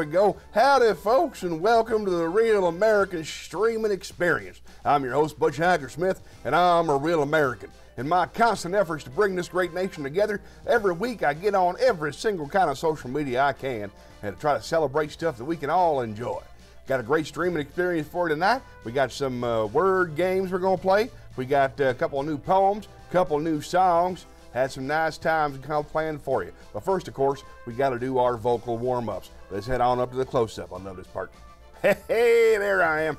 we go. Howdy, folks, and welcome to the Real American Streaming Experience. I'm your host, Butch Hackersmith, and I'm a real American. In my constant efforts to bring this great nation together, every week I get on every single kind of social media I can and to try to celebrate stuff that we can all enjoy. Got a great streaming experience for you tonight. We got some uh, word games we're going to play. We got a couple of new poems, a couple of new songs. Had some nice times and come planned for you. But first, of course, we got to do our vocal warm ups. Let's head on up to the close up. I love this part. Hey, hey, there I am.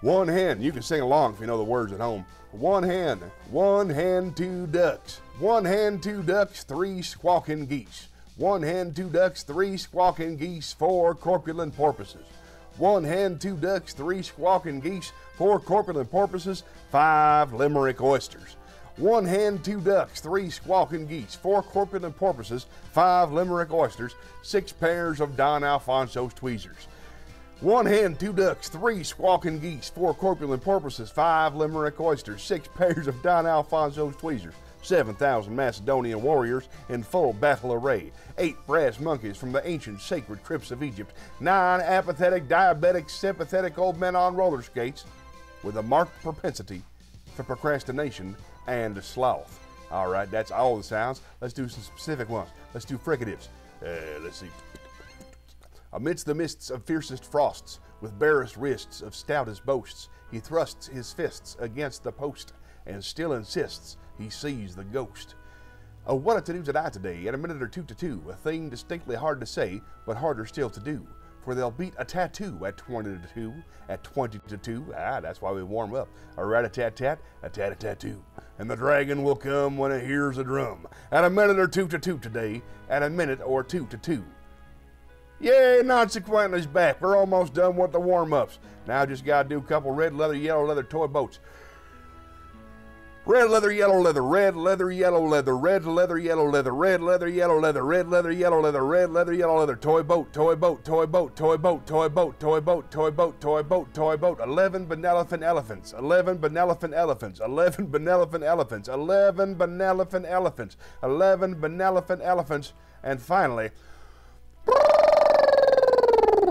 One hand, you can sing along if you know the words at home. One hand, one hand, two ducks. One hand, two ducks, three squawking geese. One hand, two ducks, three squawking geese, four corpulent porpoises. One hand, two ducks, three squawking geese, four corpulent porpoises, five limerick oysters. One hand, two ducks, three squawking geese, four corpulent porpoises, five limerick oysters, six pairs of Don Alfonso's tweezers. One hand, two ducks, three squawking geese, four corpulent porpoises, five limerick oysters, six pairs of Don Alfonso's tweezers, 7,000 Macedonian warriors in full battle array, eight brass monkeys from the ancient sacred crypts of Egypt, nine apathetic, diabetic, sympathetic old men on roller skates with a marked propensity for procrastination and the sloth. All right, that's all the sounds. Let's do some specific ones. Let's do fricatives. Uh, let's see. Amidst the mists of fiercest frosts, with barest wrists of stoutest boasts, he thrusts his fists against the post, and still insists he sees the ghost. Oh, what a to do today today, in a minute or two to two, a thing distinctly hard to say, but harder still to do for they'll beat a tattoo at 20 to 2, at 20 to 2. Ah, that's why we warm up. A rat a tat tat, a tat a tattoo. And the dragon will come when it hears a drum. At a minute or two to 2 today, at a minute or two to 2. Yay, Nonsequently's back. We're almost done with the warm ups. Now just gotta do a couple red leather, yellow leather toy boats. Red leather, yellow leather, red leather, yellow leather, red leather, yellow leather, red leather, yellow leather, red leather, yellow leather, red leather, yellow leather, toy boat, toy boat, toy boat, toy boat, toy boat, toy boat, toy boat, toy boat, toy boat, 11 benevolent elephants, 11 benevolent elephants, 11 benevolent elephants, 11 benevolent elephants, 11 benevolent elephants, and finally,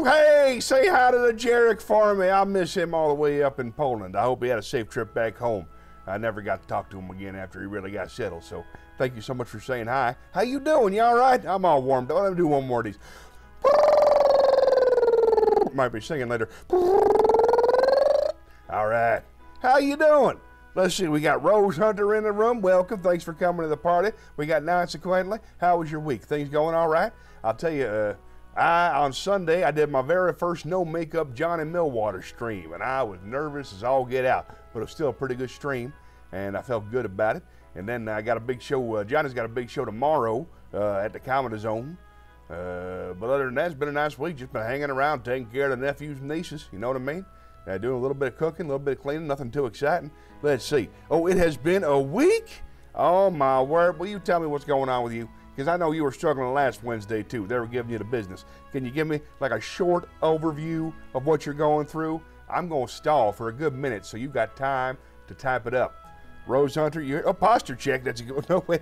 Hey, say hi to the Jarek for me. I miss him all the way up in Poland. I hope he had a safe trip back home. I never got to talk to him again after he really got settled. So thank you so much for saying hi. How you doing? You all right? I'm all warmed up. Let me do one more of these. Might be singing later. All right. How you doing? Let's see. We got Rose Hunter in the room. Welcome. Thanks for coming to the party. We got Nancy Quintley. How was your week? Things going all right? I'll tell you. Uh, I on Sunday I did my very first no makeup Johnny Millwater stream, and I was nervous as all get out, but it was still a pretty good stream, and I felt good about it. And then I got a big show. Uh, Johnny's got a big show tomorrow uh, at the Comedy Zone. Uh, but other than that, it's been a nice week. Just been hanging around, taking care of the nephews and nieces. You know what I mean? Uh, doing a little bit of cooking, a little bit of cleaning, nothing too exciting. Let's see. Oh, it has been a week. Oh my word! Will you tell me what's going on with you? Because I know you were struggling last Wednesday too. They were giving you the business. Can you give me like a short overview of what you're going through? I'm going to stall for a good minute so you've got time to type it up. Rose Hunter, you a oh, posture check. That's a good. No wait,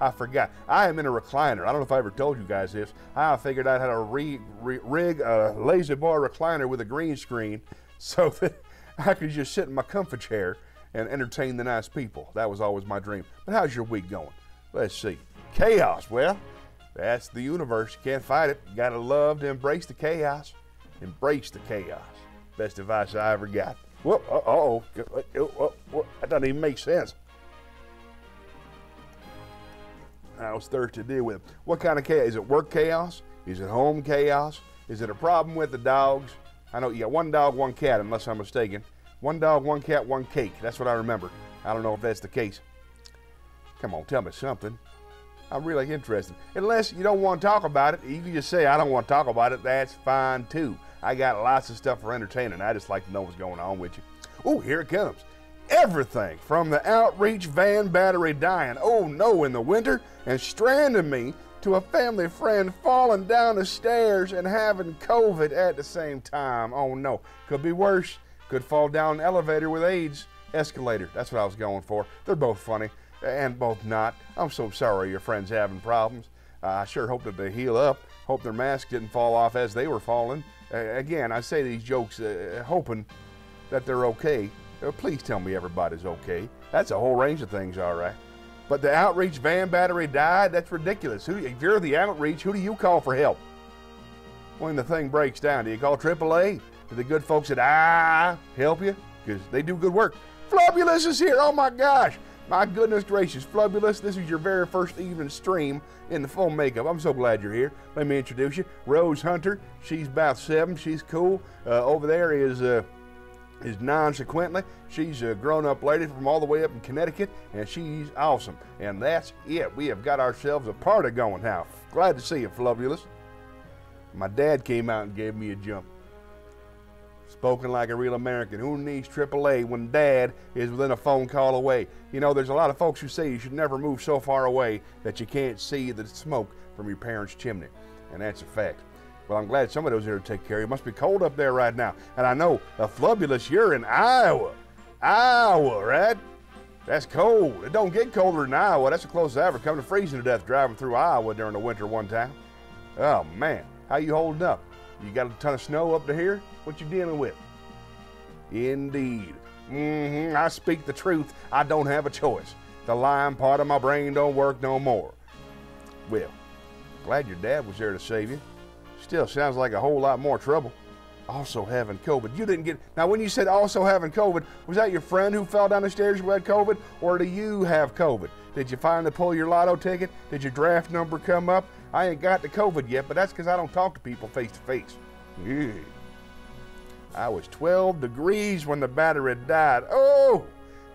I forgot. I am in a recliner. I don't know if I ever told you guys this. I figured out how to re, re, rig a La-Z-Boy recliner with a green screen so that I could just sit in my comfort chair and entertain the nice people. That was always my dream. But how's your week going? Let's see. Chaos. Well, that's the universe. You can't fight it. You gotta love to embrace the chaos. Embrace the chaos. Best advice I ever got. Whoop, uh oh. That doesn't even make sense. I was thirsty to deal with. What kind of chaos? Is it work chaos? Is it home chaos? Is it a problem with the dogs? I know you got one dog, one cat, unless I'm mistaken. One dog, one cat, one cake. That's what I remember. I don't know if that's the case. Come on, tell me something. I'm really interested. Unless you don't want to talk about it, you can just say, I don't want to talk about it. That's fine too. I got lots of stuff for entertaining. I just like to know what's going on with you. Oh, here it comes. Everything from the outreach van battery dying, oh no, in the winter, and stranding me to a family friend falling down the stairs and having COVID at the same time. Oh no, could be worse. Could fall down an elevator with AIDS. Escalator, that's what I was going for. They're both funny and both not. I'm so sorry your friend's having problems. Uh, I sure hope that they heal up. Hope their mask didn't fall off as they were falling. Uh, again, I say these jokes uh, hoping that they're okay. Uh, please tell me everybody's okay. That's a whole range of things, all right. But the outreach van battery died. That's ridiculous. Who, if you're the outreach, who do you call for help? When the thing breaks down, do you call AAA? Do the good folks at I help you? Because they do good work. Flubulous is here. Oh my gosh. My goodness gracious, Flubulous, this is your very first evening stream in the full makeup. I'm so glad you're here. Let me introduce you. Rose Hunter, she's about seven. She's cool. Uh, over there is uh, is consequently she's a grown-up lady from all the way up in Connecticut, and she's awesome. And that's it. We have got ourselves a party going now. Glad to see you, Flubulous. My dad came out and gave me a jump. Spoken like a real American. Who needs AAA when dad is within a phone call away? You know, there's a lot of folks who say you should never move so far away that you can't see the smoke from your parents' chimney. And that's a fact. Well, I'm glad somebody was there to take care of you. It must be cold up there right now. And I know, a flubulous, you're in Iowa. Iowa, right? That's cold. It don't get colder than Iowa. That's the closest I ever come to freezing to death driving through Iowa during the winter one time. Oh, man. How you holding up? You got a ton of snow up to here? What you're dealing with? Indeed. Mm-hmm. I speak the truth. I don't have a choice. The lying part of my brain don't work no more. Well, glad your dad was there to save you. Still sounds like a whole lot more trouble. Also having COVID. You didn't get now when you said also having COVID, was that your friend who fell down the stairs who had COVID? Or do you have COVID? Did you finally pull your lotto ticket? Did your draft number come up? I ain't got the COVID yet, but that's because I don't talk to people face to face. I was 12 degrees when the battery died. Oh,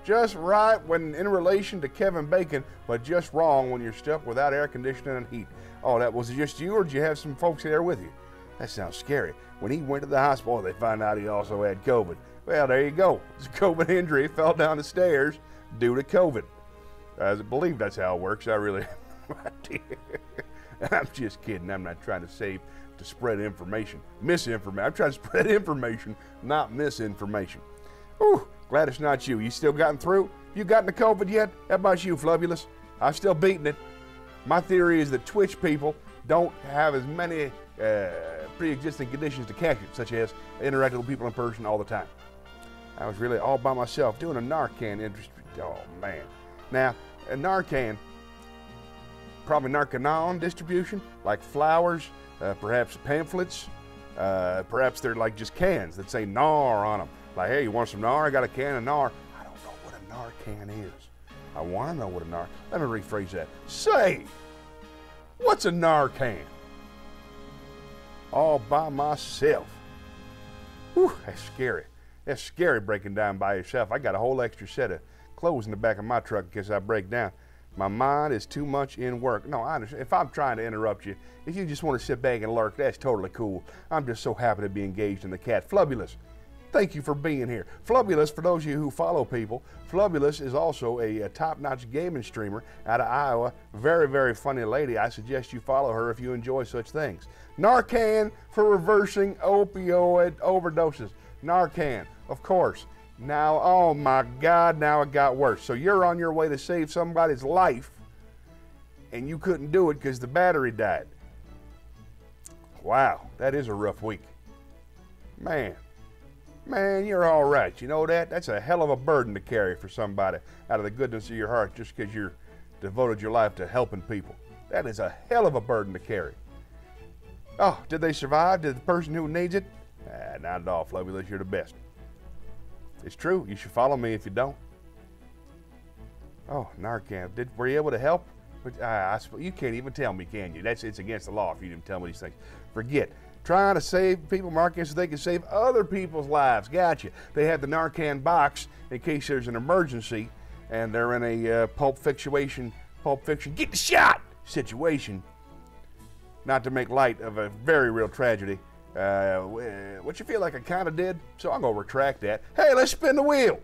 just right when in relation to Kevin Bacon, but just wrong when you're stuck without air conditioning and heat. Oh, that was just you, or did you have some folks there with you? That sounds scary. When he went to the hospital, they found out he also had COVID. Well, there you go. It's a COVID injury. Fell down the stairs due to COVID. I believe that's how it works. I really I'm just kidding. I'm not trying to save to spread information, misinformation. I'm trying to spread information, not misinformation. Ooh, glad it's not you. You still gotten through? You gotten the COVID yet? How about you, Flubulous? I'm still beating it. My theory is that Twitch people don't have as many uh, pre-existing conditions to catch it, such as interacting with people in person all the time. I was really all by myself doing a Narcan industry. Oh man! Now, a Narcan, probably Narcanon distribution, like flowers, uh, perhaps pamphlets, uh, perhaps they're like just cans that say NAR on them. Like, hey, you want some NAR? I got a can of NAR. I don't know what a NAR can is. I want to know what a Nar. Let me rephrase that. Say, what's a NAR can? All by myself. Whew, that's scary. That's scary breaking down by yourself. I got a whole extra set of clothes in the back of my truck in case I break down. My mind is too much in work. No, I understand. If I'm trying to interrupt you, if you just want to sit back and lurk, that's totally cool. I'm just so happy to be engaged in the cat. Flubulous, thank you for being here. Flubulous, for those of you who follow people, Flubulous is also a, a top-notch gaming streamer out of Iowa. Very, very funny lady. I suggest you follow her if you enjoy such things. Narcan for reversing opioid overdoses. Narcan, of course. Now, oh my God, now it got worse. So you're on your way to save somebody's life, and you couldn't do it because the battery died. Wow, that is a rough week. Man, man, you're all right. You know that? That's a hell of a burden to carry for somebody out of the goodness of your heart just because you're devoted your life to helping people. That is a hell of a burden to carry. Oh, did they survive? Did the person who needs it? Ah, not at all, Flubulous. You're the best. It's true. You should follow me if you don't. Oh, Narcan. Did were you able to help? But uh, I, you can't even tell me, can you? That's it's against the law if you didn't tell me these things. Forget. Trying to save people, Marcus, so they can save other people's lives. Gotcha. They have the Narcan box in case there's an emergency and they're in a uh, pulp fiction, pulp fiction, get the shot situation. Not to make light of a very real tragedy. Uh, what you feel like I kind of did, so I'm going to retract that. Hey, let's spin the wheel.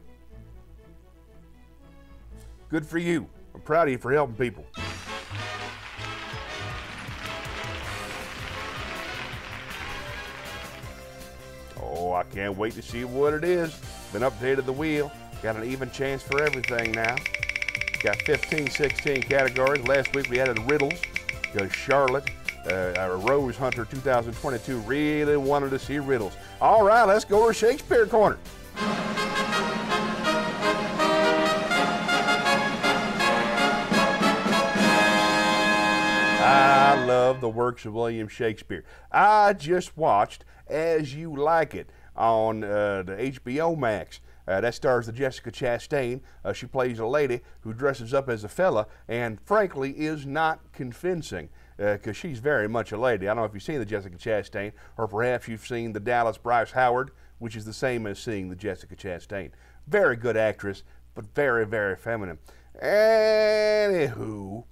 Good for you. I'm proud of you for helping people. Oh, I can't wait to see what it is. Been updated the wheel. Got an even chance for everything now. Got 15, 16 categories. Last week we added riddles because Charlotte uh, Rose Hunter 2022 really wanted to see riddles. All right, let's go to Shakespeare Corner. I love the works of William Shakespeare. I just watched As You Like It on uh, the HBO Max. Uh, that stars the Jessica Chastain. Uh, she plays a lady who dresses up as a fella and, frankly, is not convincing because uh, she's very much a lady. I don't know if you've seen the Jessica Chastain, or perhaps you've seen the Dallas Bryce Howard, which is the same as seeing the Jessica Chastain. Very good actress, but very, very feminine. Anywho,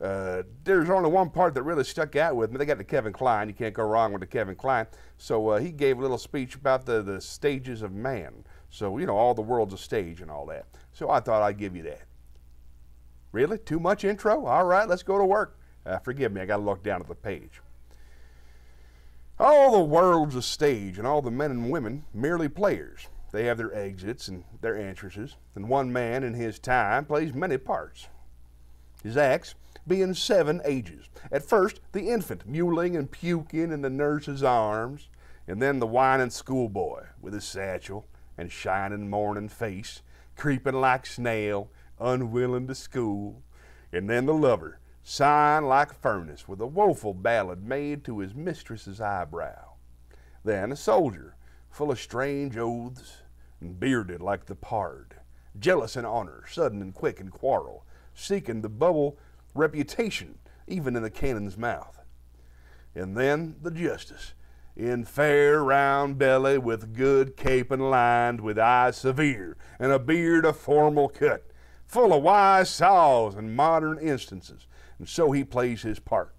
uh, there's only one part that really stuck out with me. They got the Kevin Kline. You can't go wrong with the Kevin Kline. So uh, he gave a little speech about the, the stages of man. So, you know, all the world's a stage and all that. So I thought I'd give you that. Really? Too much intro? All right, let's go to work. Uh, forgive me, I got to look down at the page. All the world's a stage, and all the men and women merely players. They have their exits and their entrances, and one man in his time plays many parts. His acts being seven ages. At first, the infant, mewling and puking in the nurse's arms, and then the whining schoolboy with his satchel and shining morning face, creeping like snail, unwilling to school, and then the lover, sighing like a furnace with a woeful ballad made to his mistress's eyebrow. Then a soldier, full of strange oaths, and bearded like the pard, jealous in honor, sudden and quick in quarrel, seeking the bubble reputation, even in the cannon's mouth. And then the justice, in fair round belly, with good cape and lined, with eyes severe, and a beard of formal cut, full of wise saws and modern instances, and so he plays his part.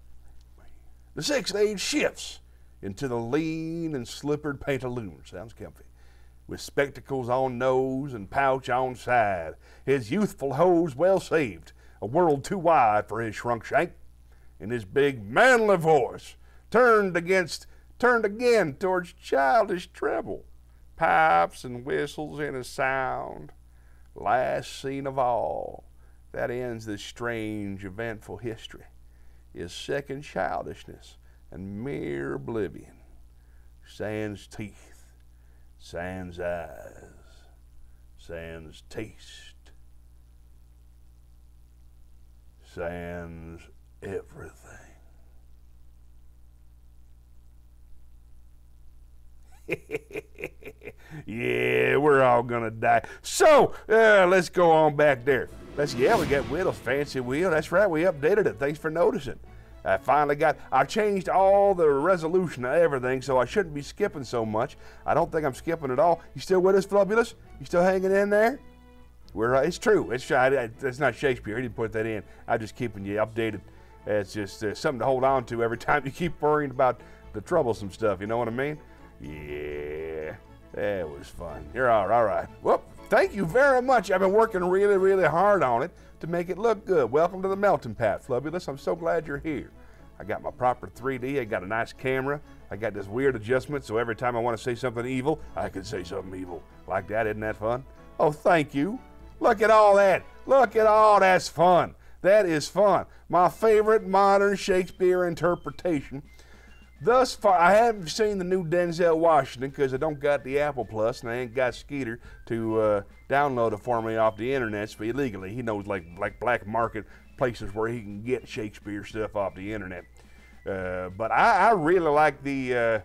The sixth age shifts into the lean and slippered pantaloon. Sounds comfy. With spectacles on nose and pouch on side, his youthful hose well saved, a world too wide for his shrunk shank, and his big manly voice turned against turned again towards childish treble, pipes and whistles in a sound. Last scene of all, that ends this strange, eventful history, is second childishness and mere oblivion. Sans teeth, sans eyes, sans taste sans everything. yeah, we're all gonna die. So uh, let's go on back there. Let's yeah, we got Will's fancy wheel. That's right, we updated it. Thanks for noticing. I finally got. I changed all the resolution of everything, so I shouldn't be skipping so much. I don't think I'm skipping at all. You still with us, Flubulous? You still hanging in there? We're, uh, it's true. It's It's not Shakespeare. He didn't put that in. I'm just keeping you updated. It's just uh, something to hold on to every time you keep worrying about the troublesome stuff. You know what I mean? Yeah, that was fun. You're all right. All right. Well, thank you very much. I've been working really, really hard on it to make it look good. Welcome to the melting pot, Flubulous. I'm so glad you're here. I got my proper 3D. I got a nice camera. I got this weird adjustment, so every time I want to say something evil, I can say something evil. Like that, isn't that fun? Oh, thank you. Look at all that. Look at all that's fun. That is fun. My favorite modern Shakespeare interpretation. Thus far, I haven't seen the new Denzel Washington because I don't got the Apple Plus and I ain't got Skeeter to uh, download it for me off the internet so illegally. He knows like like black market places where he can get Shakespeare stuff off the internet. Uh, but I, I, really like the. Uh,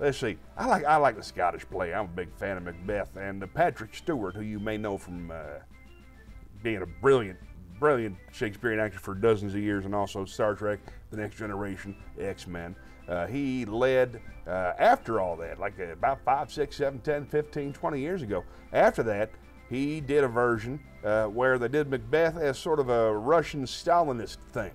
let's see. I like I like the Scottish play. I'm a big fan of Macbeth and Patrick Stewart, who you may know from uh, being a brilliant, brilliant Shakespearean actor for dozens of years, and also Star Trek: The Next Generation, X Men. Uh, he led uh, after all that, like uh, about five, six, seven, 10, 15, 20 years ago. After that, he did a version uh, where they did Macbeth as sort of a Russian Stalinist thing.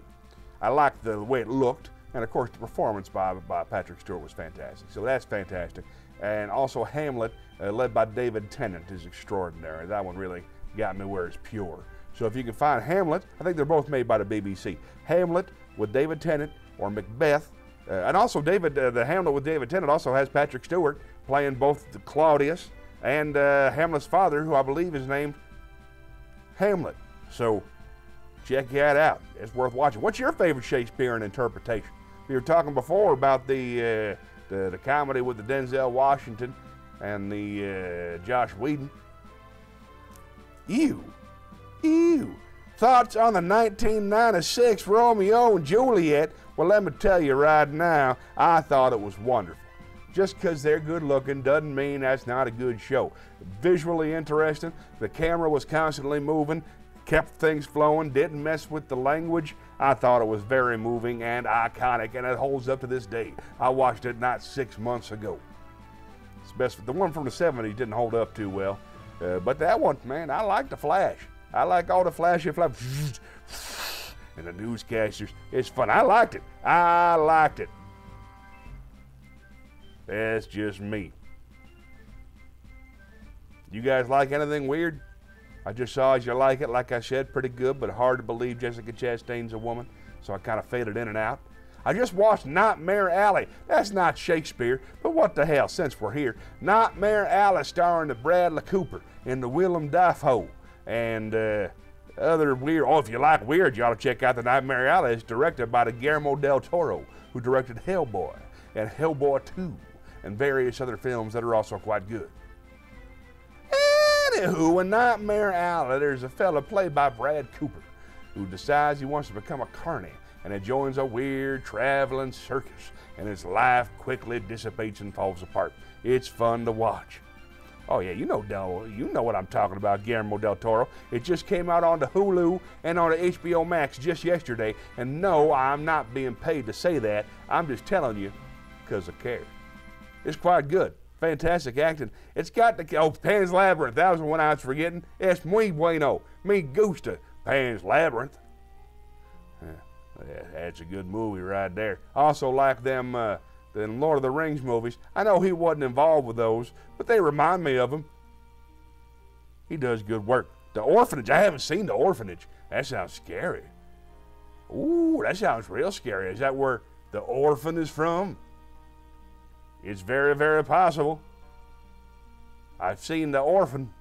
I liked the way it looked. And of course, the performance by, by Patrick Stewart was fantastic. So that's fantastic. And also, Hamlet, uh, led by David Tennant, is extraordinary. That one really got me where it's pure. So if you can find Hamlet, I think they're both made by the BBC. Hamlet with David Tennant or Macbeth. Uh, and also, David, uh, the Hamlet with David Tennant also has Patrick Stewart playing both Claudius and uh, Hamlet's father, who I believe is named Hamlet. So check that out. It's worth watching. What's your favorite Shakespearean interpretation? We were talking before about the uh, the, the comedy with the Denzel Washington and the uh, Joss Whedon. Ew, ew. Thoughts on the 1996 Romeo and Juliet? Well, let me tell you right now, I thought it was wonderful. Just because they're good looking doesn't mean that's not a good show. Visually interesting, the camera was constantly moving, kept things flowing, didn't mess with the language. I thought it was very moving and iconic, and it holds up to this day. I watched it not six months ago. It's best. The one from the 70s didn't hold up too well, uh, but that one, man, I like the Flash. I like all the flashy flash and the newscasters. It's fun. I liked it. I liked it. That's just me. You guys like anything weird? I just saw as you like it, like I said, pretty good, but hard to believe Jessica Chastain's a woman, so I kind of faded in and out. I just watched Nightmare Alley. That's not Shakespeare, but what the hell, since we're here. Nightmare Alley starring the Bradley Cooper and the Willem Dafoe and uh, other weird. Oh, if you like weird, you ought to check out the Nightmare Alley. It's directed by the Guillermo del Toro, who directed Hellboy and Hellboy 2 and various other films that are also quite good. Anywho, in Nightmare Alley, there's a fella played by Brad Cooper who decides he wants to become a carny and he joins a weird traveling circus, and his life quickly dissipates and falls apart. It's fun to watch. Oh yeah, you know Del, you know what I'm talking about, Guillermo del Toro. It just came out on the Hulu and on the HBO Max just yesterday. And no, I'm not being paid to say that. I'm just telling you because I care. It's quite good. Fantastic acting. It's got the oh Pan's Labyrinth. That was the one I was forgetting. Es muy bueno. Me gusta Pan's Labyrinth. Yeah, that's a good movie right there. Also like them. Uh, the Lord of the Rings movies. I know he wasn't involved with those, but they remind me of him. He does good work. The Orphanage, I haven't seen The Orphanage. That sounds scary. Ooh, that sounds real scary. Is that where the orphan is from? It's very, very possible. I've seen The Orphan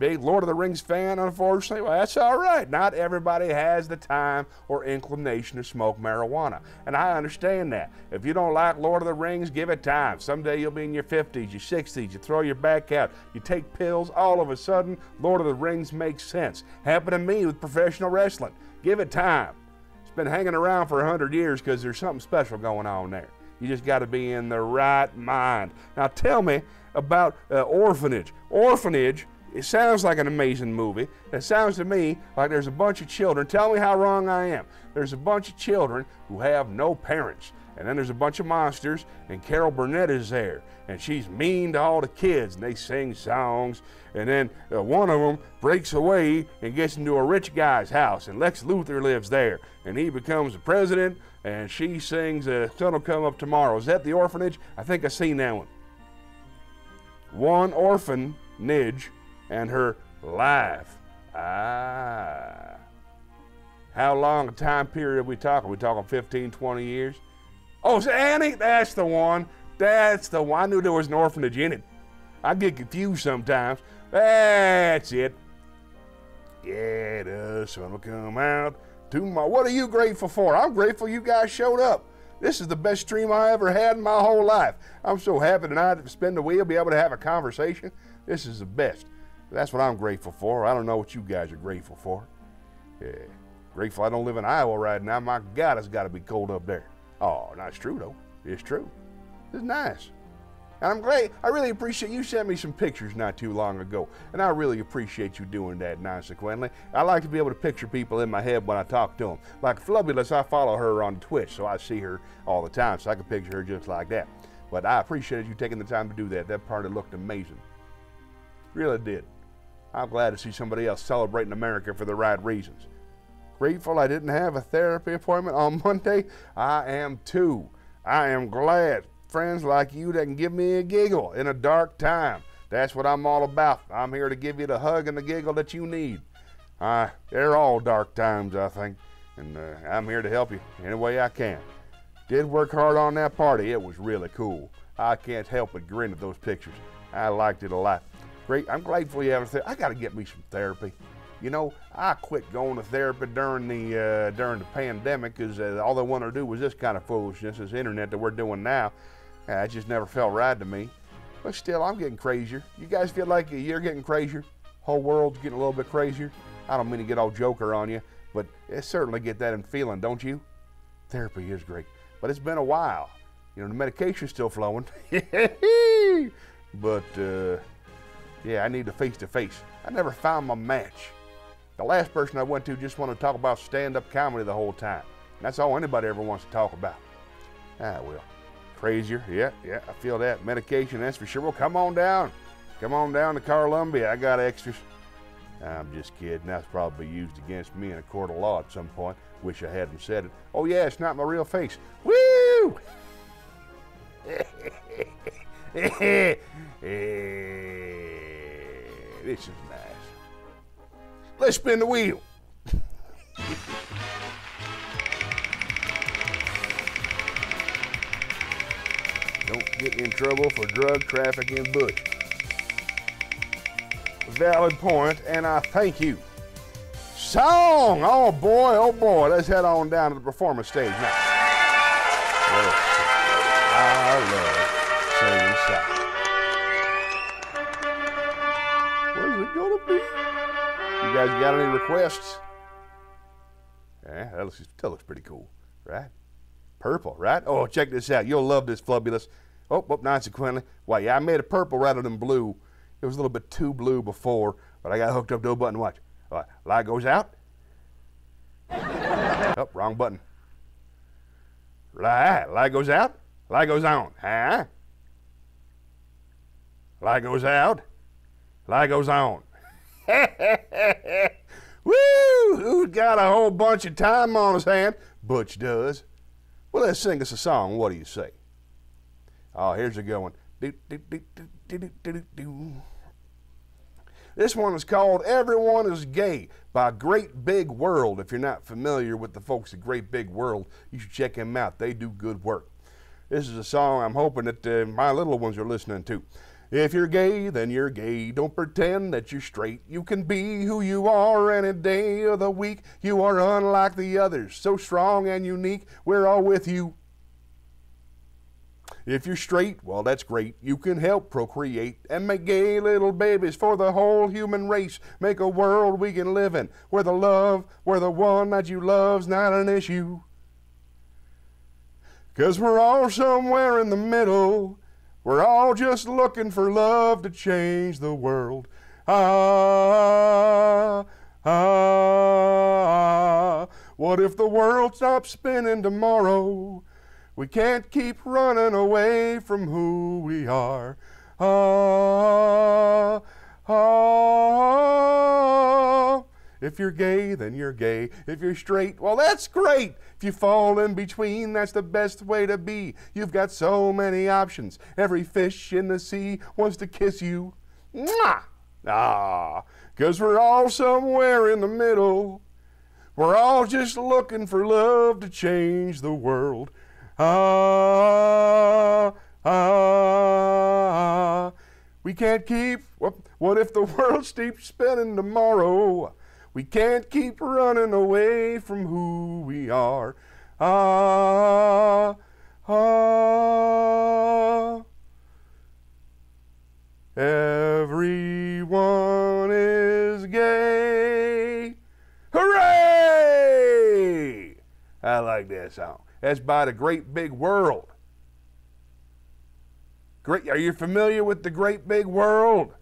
big Lord of the Rings fan, unfortunately, well, that's all right. Not everybody has the time or inclination to smoke marijuana. And I understand that. If you don't like Lord of the Rings, give it time. Someday you'll be in your 50s, your 60s, you throw your back out, you take pills, all of a sudden, Lord of the Rings makes sense. Happened to me with professional wrestling. Give it time. It's been hanging around for 100 years because there's something special going on there. You just got to be in the right mind. Now tell me about uh, Orphanage. Orphanage it sounds like an amazing movie. It sounds to me like there's a bunch of children. Tell me how wrong I am. There's a bunch of children who have no parents. And then there's a bunch of monsters, and Carol Burnett is there. And she's mean to all the kids, and they sing songs. And then uh, one of them breaks away and gets into a rich guy's house, and Lex Luthor lives there. And he becomes the president, and she sings uh, Sun Will Come Up Tomorrow. Is that the orphanage? I think I've seen that one. One orphanage and her life. Ah. How long a time period are we talking? Are we talking 15, 20 years? Oh, so Annie, that's the one. That's the one. I knew there was an orphanage in it. I get confused sometimes. That's it. Yeah, the sun will come out tomorrow. What are you grateful for? I'm grateful you guys showed up. This is the best stream I ever had in my whole life. I'm so happy tonight to spend the wheel, be able to have a conversation. This is the best. That's what I'm grateful for. I don't know what you guys are grateful for. Yeah. Grateful I don't live in Iowa right now. My God, it's got to be cold up there. Oh, not true though. It's true. It's nice. And I'm glad, I really appreciate you sent me some pictures not too long ago. And I really appreciate you doing that consequently. I like to be able to picture people in my head when I talk to them. Like Flubulous, I follow her on Twitch, so I see her all the time, so I can picture her just like that. But I appreciate you taking the time to do that. That part looked amazing. Really did. I'm glad to see somebody else celebrating America for the right reasons. Grateful I didn't have a therapy appointment on Monday. I am too. I am glad friends like you that can give me a giggle in a dark time. That's what I'm all about. I'm here to give you the hug and the giggle that you need. Uh, they're all dark times, I think, and uh, I'm here to help you any way I can. Did work hard on that party. It was really cool. I can't help but grin at those pictures. I liked it a lot great. I'm grateful you have a. I got to get me some therapy. You know, I quit going to therapy during the uh, during the pandemic because uh, all they wanted to do was this kind of foolishness, this internet that we're doing now. Uh, it just never felt right to me. But still, I'm getting crazier. You guys feel like you're getting crazier? Whole world's getting a little bit crazier. I don't mean to get all joker on you, but it certainly get that in feeling, don't you? Therapy is great, but it's been a while. You know, the medication's still flowing. but uh, yeah, I need a face to face. I never found my match. The last person I went to just wanted to talk about stand up comedy the whole time. And that's all anybody ever wants to talk about. Ah, well, crazier. Yeah, yeah, I feel that. Medication, that's for sure. Well, come on down. Come on down to Columbia. I got extras. I'm just kidding. That's probably used against me in a court of law at some point. Wish I hadn't said it. Oh, yeah, it's not my real face. Woo! Eh, eh, eh, this is nice. Let's spin the wheel. Don't get in trouble for drug trafficking, Butch. Valid point, and I thank you. Song! Oh boy, oh boy. Let's head on down to the performance stage now. You guys got any requests? Yeah, that looks, that looks pretty cool, right? Purple, right? Oh, check this out. You'll love this flubulous. Oh, oh, consequently. Why, yeah, I made it purple rather than blue. It was a little bit too blue before, but I got hooked up to a button. Watch. Light goes out. oh, wrong button. Light, light goes out. Light goes on. Huh? Light goes out. Light goes on. Woo! Who's got a whole bunch of time on his hand? Butch does. Well, let's sing us a song. What do you say? Oh, here's a good one. This one is called Everyone is Gay by Great Big World. If you're not familiar with the folks at Great Big World, you should check them out. They do good work. This is a song I'm hoping that uh, my little ones are listening to. If you're gay, then you're gay. Don't pretend that you're straight. You can be who you are any day of the week. You are unlike the others, so strong and unique. We're all with you. If you're straight, well, that's great. You can help procreate and make gay little babies for the whole human race. Make a world we can live in where the love, where the one that you love's not an issue. Cause we're all somewhere in the middle. We're all just looking for love to change the world. Ah, ah, what if the world stops spinning tomorrow? We can't keep running away from who we are. Ah, ah, if you're gay, then you're gay. If you're straight, well, that's great. If you fall in between, that's the best way to be. You've got so many options. Every fish in the sea wants to kiss you. Mwah! Ah, because we're all somewhere in the middle. We're all just looking for love to change the world. Ah, ah, ah. we can't keep. What, if the world keeps spinning tomorrow? We can't keep running away from who we are. Ah, ah. Everyone is gay. Hooray! I like that song. That's by the Great Big World. Great, are you familiar with the Great Big World?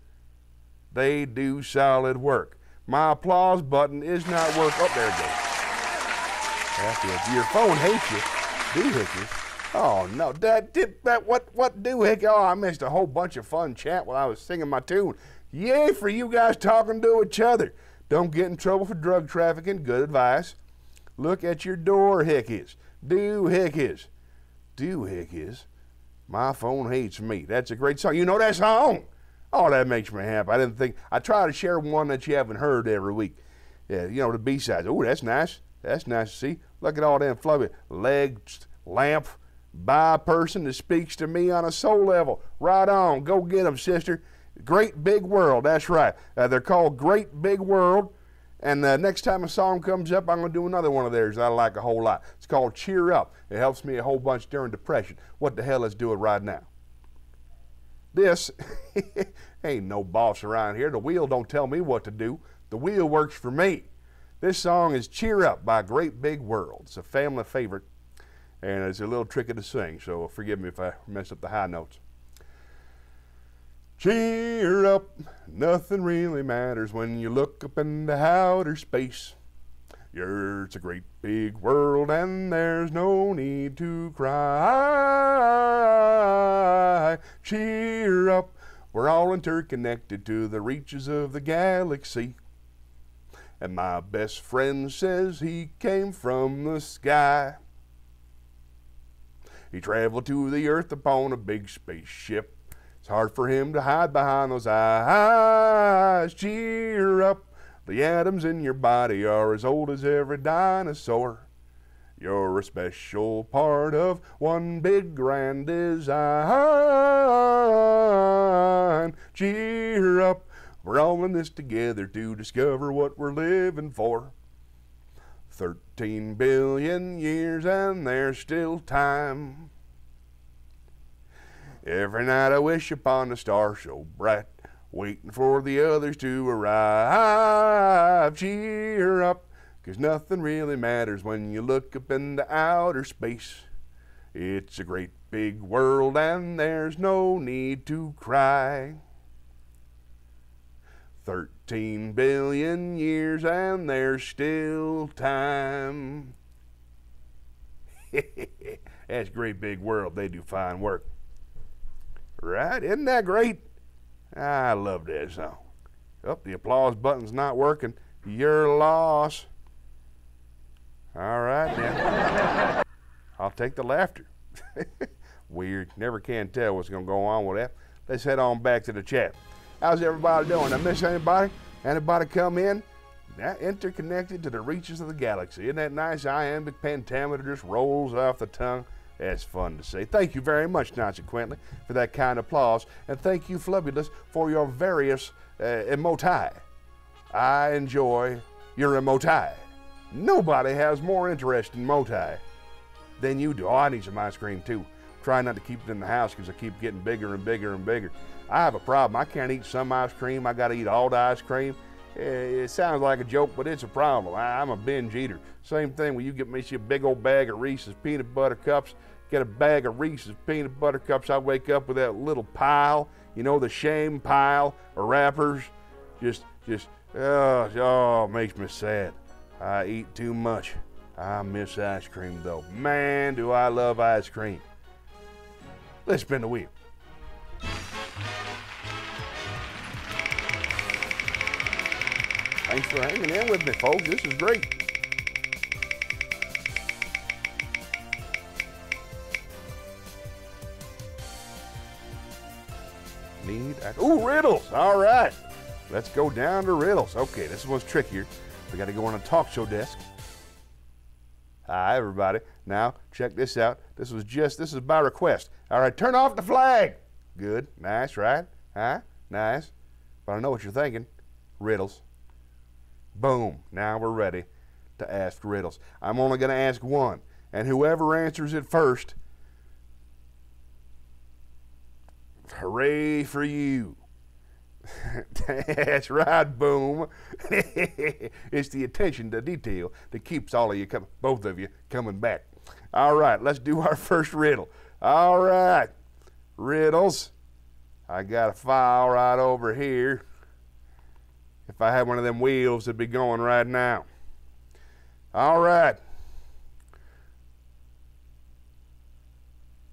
They do solid work. My applause button is not working. Oh, there it goes. That's it. Your phone hates you. do Doohickeys. Oh no, that did that. What what doohickey? Oh, I missed a whole bunch of fun chat while I was singing my tune. Yay for you guys talking to each other. Don't get in trouble for drug trafficking. Good advice. Look at your door hickeys. Doohickeys. Doohickeys. My phone hates me. That's a great song. You know that song? Oh, that makes me happy. I didn't think I try to share one that you haven't heard every week. Yeah, you know the B sides. Oh, that's nice. That's nice to see. Look at all them fluffy legs, lamp, by a person that speaks to me on a soul level. Right on. Go get them, sister. Great Big World. That's right. Uh, they're called Great Big World, And uh, next time a song comes up, I'm going to do another one of theirs that I like a whole lot. It's called Cheer Up. It helps me a whole bunch during depression. What the hell, let's do it right now. This ain't no boss around here. The wheel don't tell me what to do. The wheel works for me. This song is Cheer Up by Great Big World. It's a family favorite, and it's a little tricky to sing, so forgive me if I mess up the high notes. Cheer up, nothing really matters when you look up into outer space. It's a great big world and there's no need to cry. Cheer up, we're all interconnected to the reaches of the galaxy. And my best friend says he came from the sky. He traveled to the earth upon a big spaceship. It's hard for him to hide behind those eyes. Cheer up. The atoms in your body are as old as every dinosaur. You're a special part of one big grand design. Cheer up. We're all in this together to discover what we're living for. 13 billion years and there's still time. Every night I wish upon a star so bright, waiting for the others to arrive. Cheer up, 'cause nothing really matters when you look up in the outer space. It's a great big world and there's no need to cry. 13 billion years and there's still time. That's a great big world. They do fine work. Right? Isn't that great? I love that song. Oh, the applause button's not working. Your loss. All right, then. I'll take the laughter. Weird. Never can tell what's going to go on with that. Let's head on back to the chat. How's everybody doing? I miss anybody? Anybody come in? That interconnected to the reaches of the galaxy. Isn't that nice? Iambic pentameter just rolls off the tongue. That's fun to say. Thank you very much, Nancy consequently, for that kind applause. And thank you, Flubulous, for your various uh, emoti. I enjoy your emoti. Nobody has more interest in moti than you do. Oh, I need some ice cream, too. Try not to keep it in the house because I keep getting bigger and bigger and bigger. I have a problem. I can't eat some ice cream. I got to eat all the ice cream. It sounds like a joke, but it's a problem. I'm a binge eater. Same thing when you get me a big old bag of Reese's peanut butter cups get a bag of Reese's peanut butter cups. I wake up with that little pile, you know, the shame pile of wrappers. Just, just, oh, oh, makes me sad. I eat too much. I miss ice cream though. Man, do I love ice cream. Let's spin the wheel. Thanks for hanging in with me, folks. This is great. Need. Ooh, riddles. All right. Let's go down to riddles. Okay, this one's trickier. We got to go on a talk show desk. Hi, everybody. Now, check this out. This was just, this is by request. All right, turn off the flag. Good. Nice, right? Huh? Nice. But I know what you're thinking. Riddles. Boom. Now we're ready to ask riddles. I'm only going to ask one. And whoever answers it first Hooray for you. That's right, boom. it's the attention to detail that keeps all of you, com- both of you, coming back. All right, let's do our first riddle. All right, riddles. I got a file right over here. If I had one of them wheels, it'd be going right now. All right.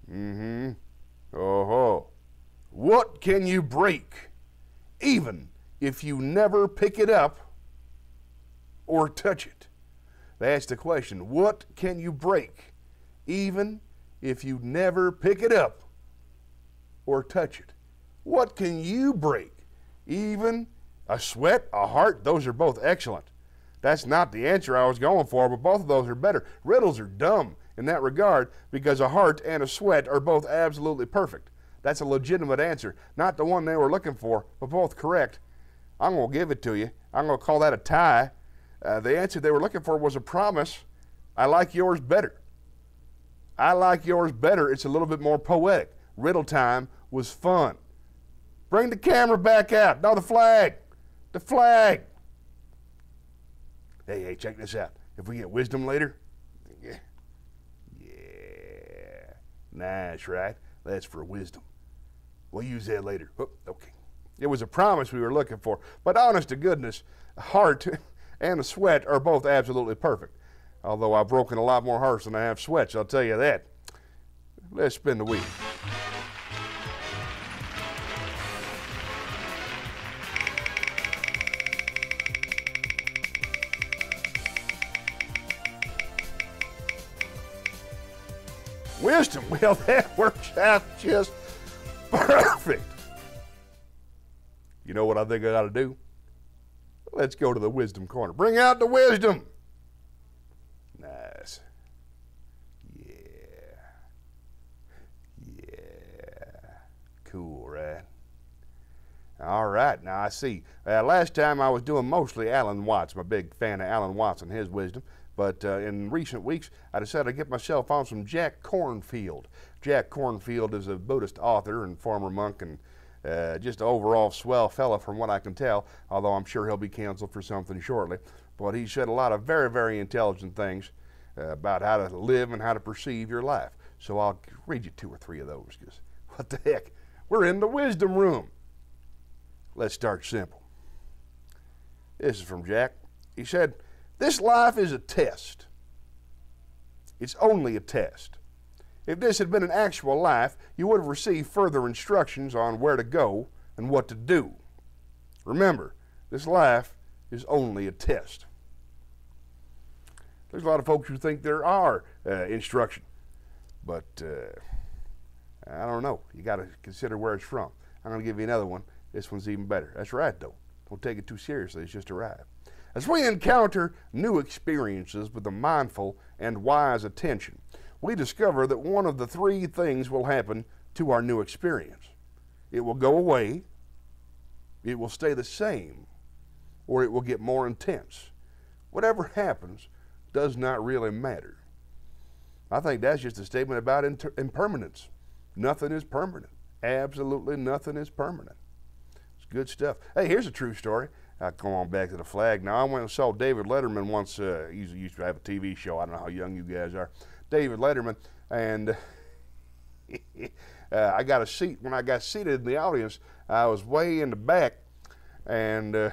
Mm-hmm. Oh ho. What can you break, even if you never pick it up or touch it? That's the question. What can you break, even if you never pick it up or touch it? What can you break, even a sweat, a heart? Those are both excellent. That's not the answer I was going for, but both of those are better. Riddles are dumb in that regard because a heart and a sweat are both absolutely perfect. That's a legitimate answer. Not the one they were looking for, but both correct. I'm going to give it to you. I'm going to call that a tie. Uh, the answer they were looking for was a promise I like yours better. I like yours better. It's a little bit more poetic. Riddle time was fun. Bring the camera back out. No, the flag. The flag. Hey, hey, check this out. If we get wisdom later, yeah. Yeah. Nice, right? That's for wisdom. We'll use that later. Oh, okay. It was a promise we were looking for. But honest to goodness, heart and the sweat are both absolutely perfect. Although I've broken a lot more hearts than I have sweats, I'll tell you that. Let's spin the wheel. Wisdom, well, that works out just perfect. You know what I think I got to do? Let's go to the wisdom corner. Bring out the wisdom. Nice. Yeah. Yeah. Cool, right? All right, now I see. Uh, last time I was doing mostly Alan Watts. I'm a big fan of Alan Watts and his wisdom. But uh, in recent weeks, I decided to get myself on some Jack Kornfield. Jack Kornfield is a Buddhist author and former monk and uh, just an overall swell fella from what I can tell, although I'm sure he'll be canceled for something shortly. But he said a lot of very, very intelligent things uh, about how to live and how to perceive your life. So I'll read you two or three of those because what the heck? We're in the wisdom room. Let's start simple. This is from Jack. He said, This life is a test. It's only a test. If this had been an actual life, you would have received further instructions on where to go and what to do. Remember, this life is only a test. There's a lot of folks who think there are uh, instruction, but uh, I don't know. You got to consider where it's from. I'm going to give you another one. This one's even better. That's right, though. Don't take it too seriously. It's just a ride. As we encounter new experiences with a mindful and wise attention, we discover that one of the three things will happen to our new experience it will go away, it will stay the same, or it will get more intense. Whatever happens does not really matter. I think that's just a statement about inter- impermanence. Nothing is permanent. Absolutely nothing is permanent. It's good stuff. Hey, here's a true story. I come on back to the flag. Now, I went and saw David Letterman once. Uh, he used to have a TV show. I don't know how young you guys are. David Letterman, and uh, I got a seat. When I got seated in the audience, I was way in the back, and uh,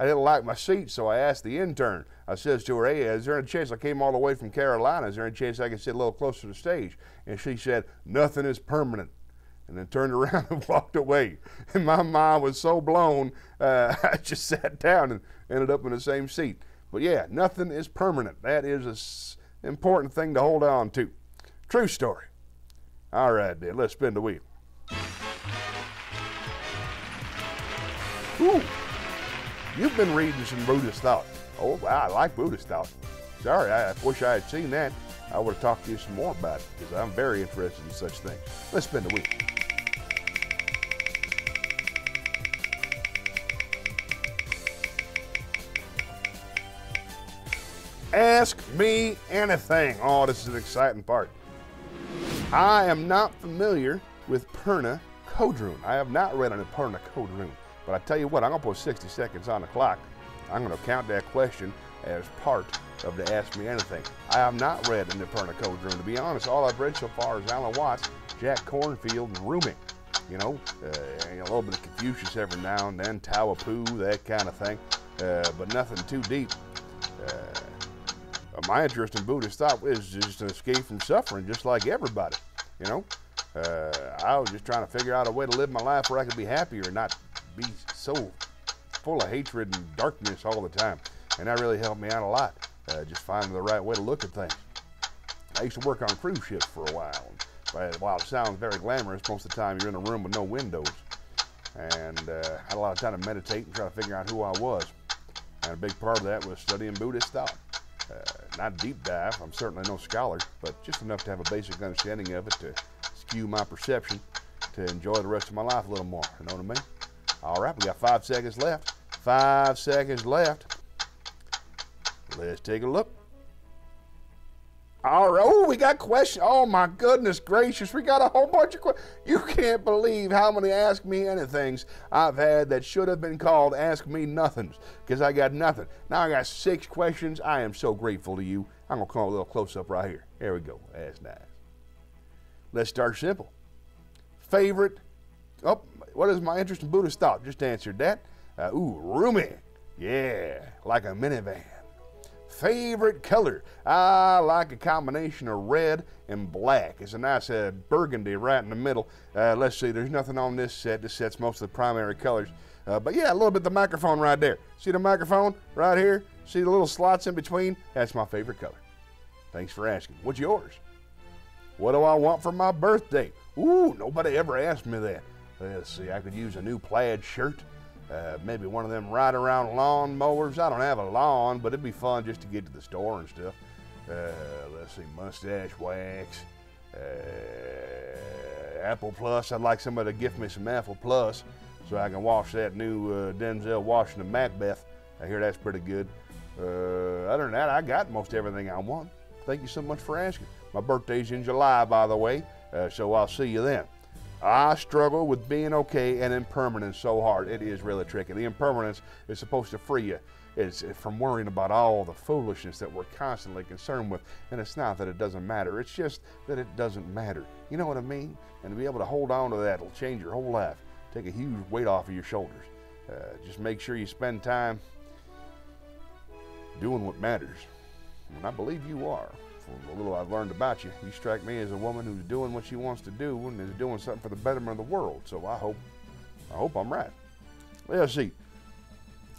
I didn't like my seat, so I asked the intern. I says to her, "Hey, is there any chance I came all the way from Carolina? Is there any chance I can sit a little closer to the stage?" And she said, "Nothing is permanent." And then turned around and walked away. And my mind was so blown, uh, I just sat down and ended up in the same seat. But yeah, nothing is permanent. That is a important thing to hold on to. True story. All right, then, let's spin the wheel. Ooh, you've been reading some Buddhist thought. Oh, I like Buddhist thought. Sorry, I, I wish I had seen that. I would have talked to you some more about it because I'm very interested in such things. Let's spin the wheel. Ask me anything. Oh, this is an exciting part. I am not familiar with Perna Kodrun. I have not read an Perna Kodrun. But I tell you what, I'm going to put 60 seconds on the clock. I'm going to count that question as part of the Ask Me Anything. I have not read an Perna Kodrun. To be honest, all I've read so far is Alan Watts, Jack Kornfield, and Rumi. You know, uh, a little bit of Confucius every now and then, Tao Pu, that kind of thing, uh, but nothing too deep. Uh, my interest in Buddhist thought is just an escape from suffering, just like everybody. You know, uh, I was just trying to figure out a way to live my life where I could be happier and not be so full of hatred and darkness all the time. And that really helped me out a lot, uh, just finding the right way to look at things. I used to work on cruise ships for a while. And while it sounds very glamorous, most of the time you're in a room with no windows. And uh, had a lot of time to meditate and try to figure out who I was. And a big part of that was studying Buddhist thought. Uh, not deep dive, I'm certainly no scholar, but just enough to have a basic understanding of it to skew my perception to enjoy the rest of my life a little more. You know what I mean? All right, we got five seconds left. Five seconds left. Let's take a look. All right. Oh, we got questions. Oh my goodness gracious, we got a whole bunch of questions. You can't believe how many Ask Me Anythings I've had that should have been called Ask Me Nothings because I got nothing. Now I got six questions. I am so grateful to you. I'm gonna call a little close up right here. Here we go. That's nice. Let's start simple. Favorite. Oh, what is my interest in Buddhist thought? Just answered that. Uh, ooh, roomy. Yeah, like a minivan. Favorite color? I like a combination of red and black. It's a nice uh, burgundy right in the middle. Uh, let's see, there's nothing on this set. This set's most of the primary colors. Uh, but yeah, a little bit the microphone right there. See the microphone right here? See the little slots in between? That's my favorite color. Thanks for asking. What's yours? What do I want for my birthday? Ooh, nobody ever asked me that. Let's see, I could use a new plaid shirt. Uh, maybe one of them ride around lawn mowers. I don't have a lawn, but it'd be fun just to get to the store and stuff. Uh, let's see, mustache wax, uh, Apple Plus. I'd like somebody to gift me some Apple Plus so I can watch that new uh, Denzel Washington Macbeth. I hear that's pretty good. Uh, other than that, I got most everything I want. Thank you so much for asking. My birthday's in July, by the way, uh, so I'll see you then. I struggle with being okay and impermanence so hard. It is really tricky. The impermanence is supposed to free you it's from worrying about all the foolishness that we're constantly concerned with. And it's not that it doesn't matter, it's just that it doesn't matter. You know what I mean? And to be able to hold on to that will change your whole life, take a huge weight off of your shoulders. Uh, just make sure you spend time doing what matters. And I believe you are. The little I've learned about you, you strike me as a woman who's doing what she wants to do and is doing something for the betterment of the world. So I hope, I hope I'm right. Let's see.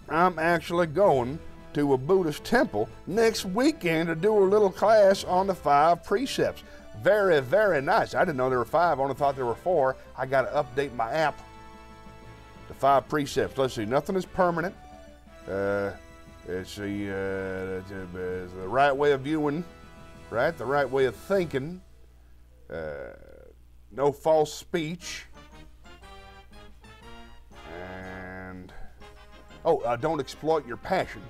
I'm actually going to a Buddhist temple next weekend to do a little class on the five precepts. Very, very nice. I didn't know there were five, I only thought there were four. I got to update my app. The five precepts. Let's see, nothing is permanent. Uh, it's uh, the, the right way of viewing, right? The right way of thinking. Uh, no false speech. And, oh, uh, don't exploit your passions,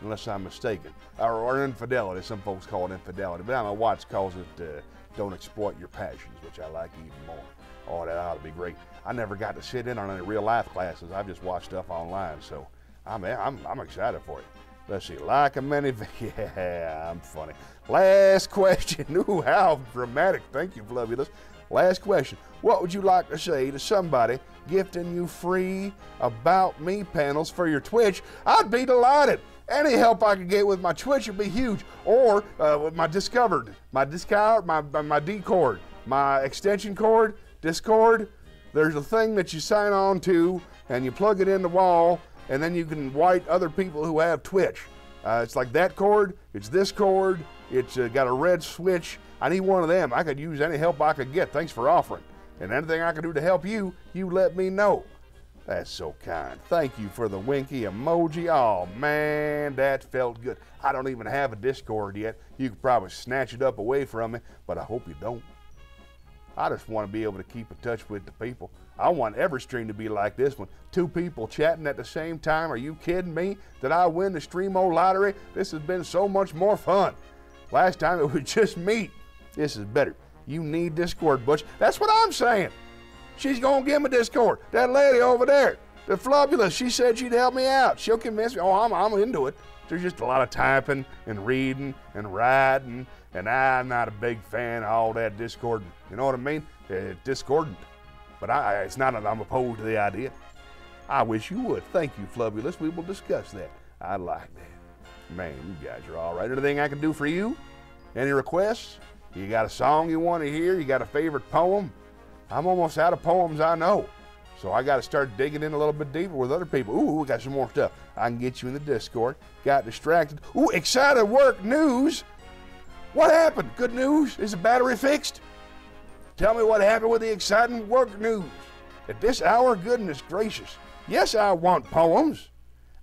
unless I'm mistaken. Or, or, infidelity. Some folks call it infidelity, but know Watts calls it uh, don't exploit your passions, which I like even more. Oh, that ought to be great. I never got to sit in on any real life classes. I've just watched stuff online, so I'm, I'm, I'm excited for it. Let's see, like a many, yeah, I'm funny. Last question. Ooh, how dramatic. Thank you, Flubulous. Last question. What would you like to say to somebody gifting you free About Me panels for your Twitch? I'd be delighted. Any help I could get with my Twitch would be huge. Or uh, with my Discovered, my Discord, my, my Dcord, my extension cord, Discord. There's a thing that you sign on to and you plug it in the wall and then you can white other people who have Twitch. Uh, it's like that cord, it's this cord, it's uh, got a red switch, I need one of them. I could use any help I could get. Thanks for offering. And anything I can do to help you, you let me know. That's so kind. Thank you for the winky emoji. Oh man, that felt good. I don't even have a Discord yet. You could probably snatch it up away from me, but I hope you don't. I just want to be able to keep in touch with the people. I want every stream to be like this one. Two people chatting at the same time. Are you kidding me? Did I win the Streamo lottery? This has been so much more fun. Last time it was just me. This is better. You need Discord, Butch. That's what I'm saying. She's going to give me Discord. That lady over there, the Flubulous, she said she'd help me out. She'll convince me. Oh, I'm, I'm into it. There's just a lot of typing and reading and writing, and I'm not a big fan of all that Discord. You know what I mean? Discordant. But I, it's not that I'm opposed to the idea. I wish you would. Thank you, Flubulous. We will discuss that. I like that. Man, you guys are all right. Anything I can do for you? Any requests? You got a song you want to hear? You got a favorite poem? I'm almost out of poems I know. So I got to start digging in a little bit deeper with other people. Ooh, we got some more stuff. I can get you in the Discord. Got distracted. Ooh, excited work news. What happened? Good news? Is the battery fixed? Tell me what happened with the exciting work news. At this hour, goodness gracious. Yes, I want poems.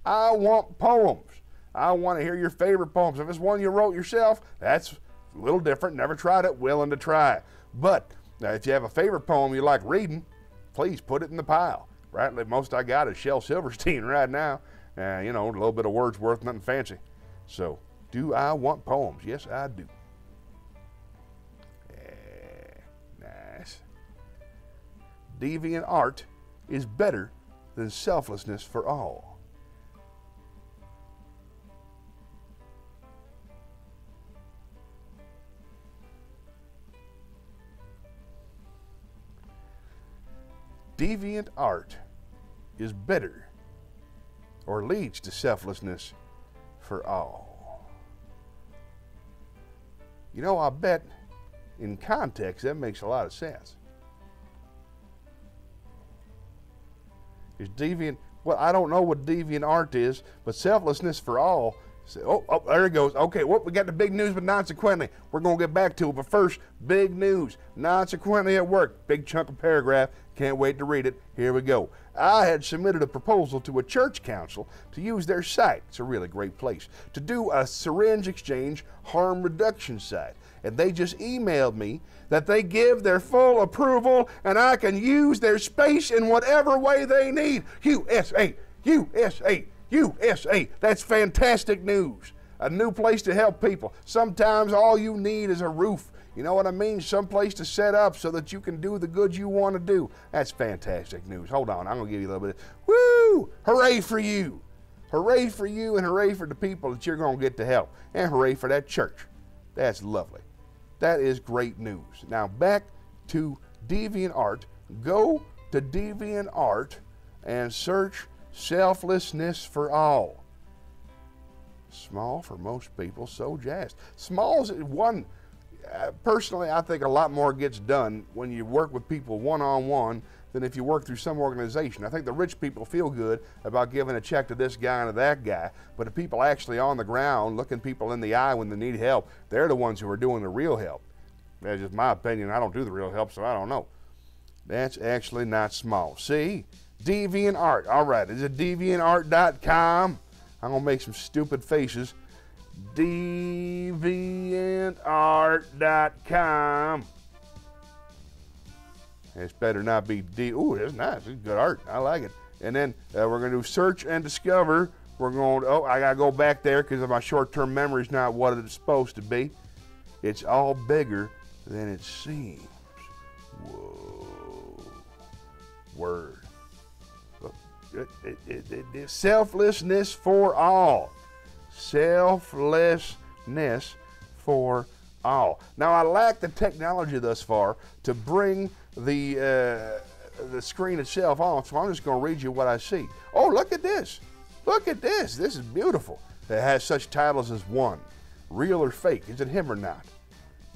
I want poems. I want to hear your favorite poems. If it's one you wrote yourself, that's a little different, never tried it, willing to try. But uh, if you have a favorite poem you like reading, please put it in the pile. Right? The most I got is Shel Silverstein right now. Uh, you know, a little bit of Wordsworth, nothing fancy. So Do I want poems? Yes, I do. Deviant art is better than selflessness for all. Deviant art is better or leads to selflessness for all. You know, I bet in context that makes a lot of sense. Is deviant, well, I don't know what deviant art is, but selflessness for all. Oh, oh, there it goes. Okay, well, we got the big news, but consequently, we're going to get back to it. But first, big news. Consequently at work. Big chunk of paragraph. Can't wait to read it. Here we go. I had submitted a proposal to a church council to use their site. It's a really great place to do a syringe exchange harm reduction site. And they just emailed me that they give their full approval and I can use their space in whatever way they need. USA, USA, USA. That's fantastic news. A new place to help people. Sometimes all you need is a roof you know what I mean? Some place to set up so that you can do the good you want to do. That's fantastic news. Hold on, I'm going to give you a little bit. Of, woo! Hooray for you! Hooray for you and hooray for the people that you're going to get to help. And hooray for that church. That's lovely. That is great news. Now back to Deviant Art. Go to Deviant Art and search selflessness for all. Small for most people, so jazzed. Small is one uh, personally, I think a lot more gets done when you work with people one on one than if you work through some organization. I think the rich people feel good about giving a check to this guy and to that guy, but the people actually on the ground looking people in the eye when they need help, they're the ones who are doing the real help. That's just my opinion. I don't do the real help, so I don't know. That's actually not small. See? Deviant Art. All right, is it deviantart.com? I'm going to make some stupid faces deviantart.com. It's better not be D. Ooh, it's nice. It's good art. I like it. And then uh, we're going to do search and discover. We're going, oh, I got to go back there because my short term memory is not what it's supposed to be. It's all bigger than it seems. Whoa. Word. It, it, it, selflessness for all selflessness for all. Now, I lack the technology thus far to bring the, uh, the screen itself on, so I'm just going to read you what I see. Oh, look at this. Look at this. This is beautiful. It has such titles as One, Real or Fake, Is it Him or Not?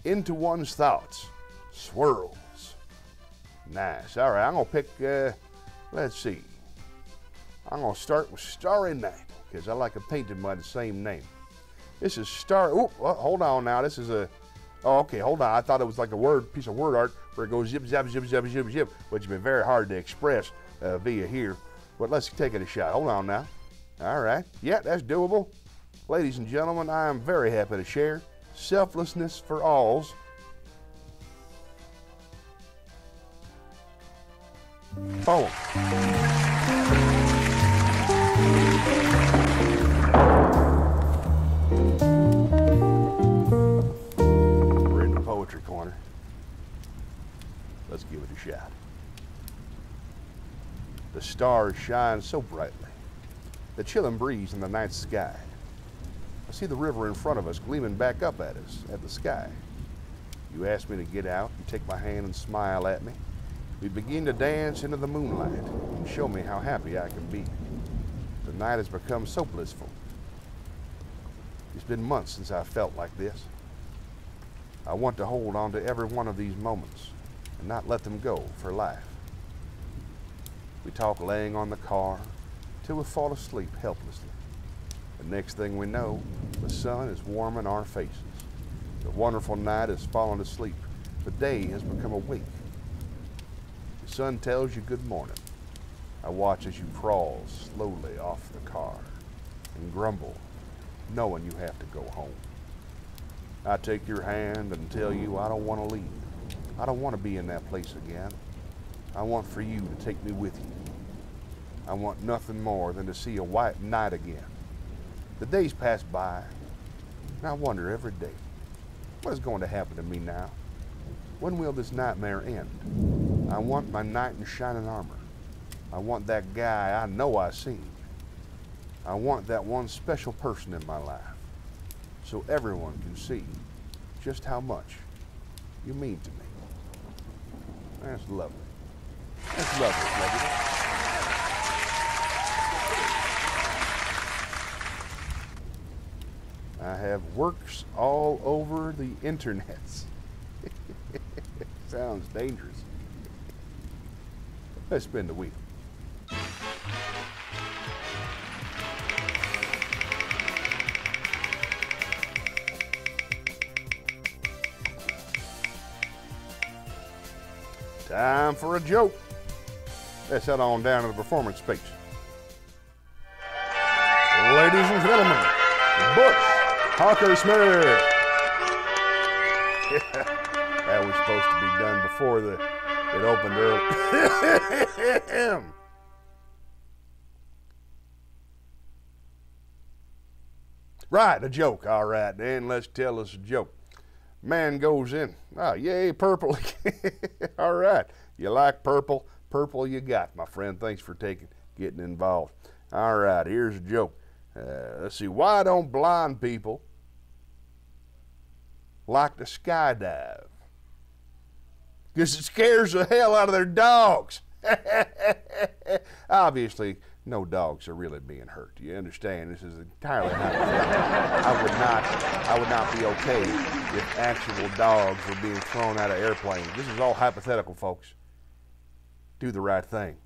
Into One's Thoughts, Swirls. Nice. All right, I'm going to pick, uh, let's see. I'm going to start with Starry Night because I like a painting by the same name. This is Star. Oh, hold on now. This is a. Oh, okay. Hold on. I thought it was like a word piece of word art where it goes zip, zap, zip, zap, zip, zip, which has been very hard to express uh, via here. But let's take it a shot. Hold on now. All right. Yeah, that's doable. Ladies and gentlemen, I am very happy to share Selflessness for Alls. Poem. Let's give it a shot. The stars shine so brightly. The chilling breeze in the night sky. I see the river in front of us gleaming back up at us, at the sky. You ask me to get out, you take my hand and smile at me. We begin to dance into the moonlight and show me how happy I can be. The night has become so blissful. It's been months since I felt like this. I want to hold on to every one of these moments and not let them go for life. We talk laying on the car till we fall asleep helplessly. The next thing we know, the sun is warming our faces. The wonderful night has fallen asleep. The day has become awake. The sun tells you good morning. I watch as you crawl slowly off the car and grumble, knowing you have to go home. I take your hand and tell you I don't want to leave. I don't want to be in that place again. I want for you to take me with you. I want nothing more than to see a white night again. The days pass by. And I wonder every day, what is going to happen to me now? When will this nightmare end? I want my knight in shining armor. I want that guy I know I seen. I want that one special person in my life so everyone can see just how much you mean to me. That's lovely. That's lovely, lovely. I have works all over the internets. Sounds dangerous. Let's spend the wheel. Time for a joke. Let's head on down to the performance speech. Ladies and gentlemen, Butch Hawker Smith. that was supposed to be done before the it opened early. right, a joke. All right, then let's tell us a joke. Man goes in. Ah, yay, purple. All right. You like purple? Purple you got, my friend. Thanks for taking getting involved. All right, here's a joke. Uh, let's see. Why don't blind people like to skydive? Because it scares the hell out of their dogs. Obviously, no dogs are really being hurt. You understand? This is entirely hypothetical. I would not, I would not be okay if actual dogs were being thrown out of airplanes. This is all hypothetical, folks. Do the right thing.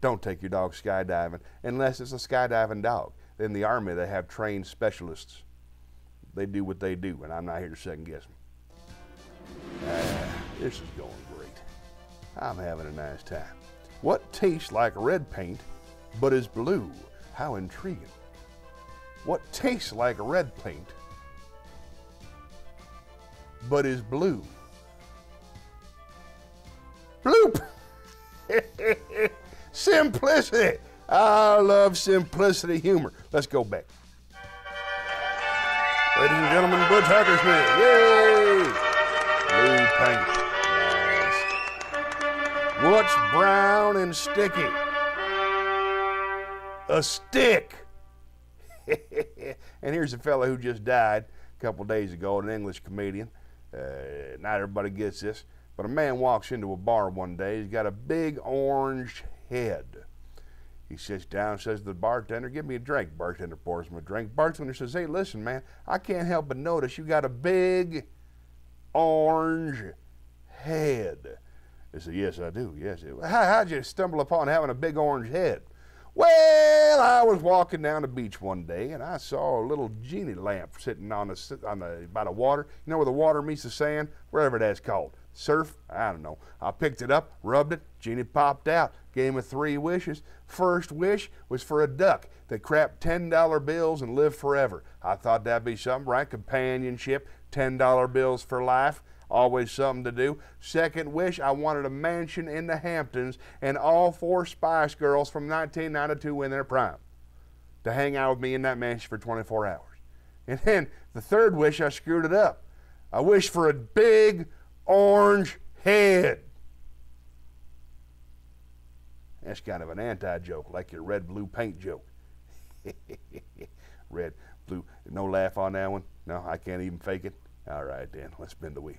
Don't take your dog skydiving unless it's a skydiving dog. In the Army, they have trained specialists. They do what they do, and I'm not here to second guess them. Uh, this is going great. I'm having a nice time. What tastes like red paint but is blue? How intriguing. What tastes like red paint but is blue? Bloop! simplicity. I love simplicity humor. Let's go back. Ladies and gentlemen, Butch Hackersmith. Yay! Blue paint. What's brown and sticky? A stick. and here's a fellow who just died a couple days ago, an English comedian. Uh, not everybody gets this, but a man walks into a bar one day. He's got a big orange head. He sits down, says to the bartender, Give me a drink. Bartender pours him a drink. Bartender says, Hey, listen, man, I can't help but notice you got a big orange head. He said, Yes, I do. Yes. How, how'd you stumble upon having a big orange head? Well, I was walking down the beach one day and I saw a little genie lamp sitting on the, on the by the water. You know where the water meets the sand? Wherever that's called. Surf? I don't know. I picked it up, rubbed it, genie popped out, gave me three wishes. First wish was for a duck that crapped $10 bills and lived forever. I thought that'd be something, right? Companionship, $10 bills for life always something to do. Second wish, I wanted a mansion in the Hamptons and all four Spice Girls from 1992 in their prime to hang out with me in that mansion for 24 hours. And then the third wish, I screwed it up. I wish for a big orange head. That's kind of an anti joke, like your red blue paint joke. red, blue, no laugh on that one? No, I can't even fake it. All right, then, let's spin the wheel.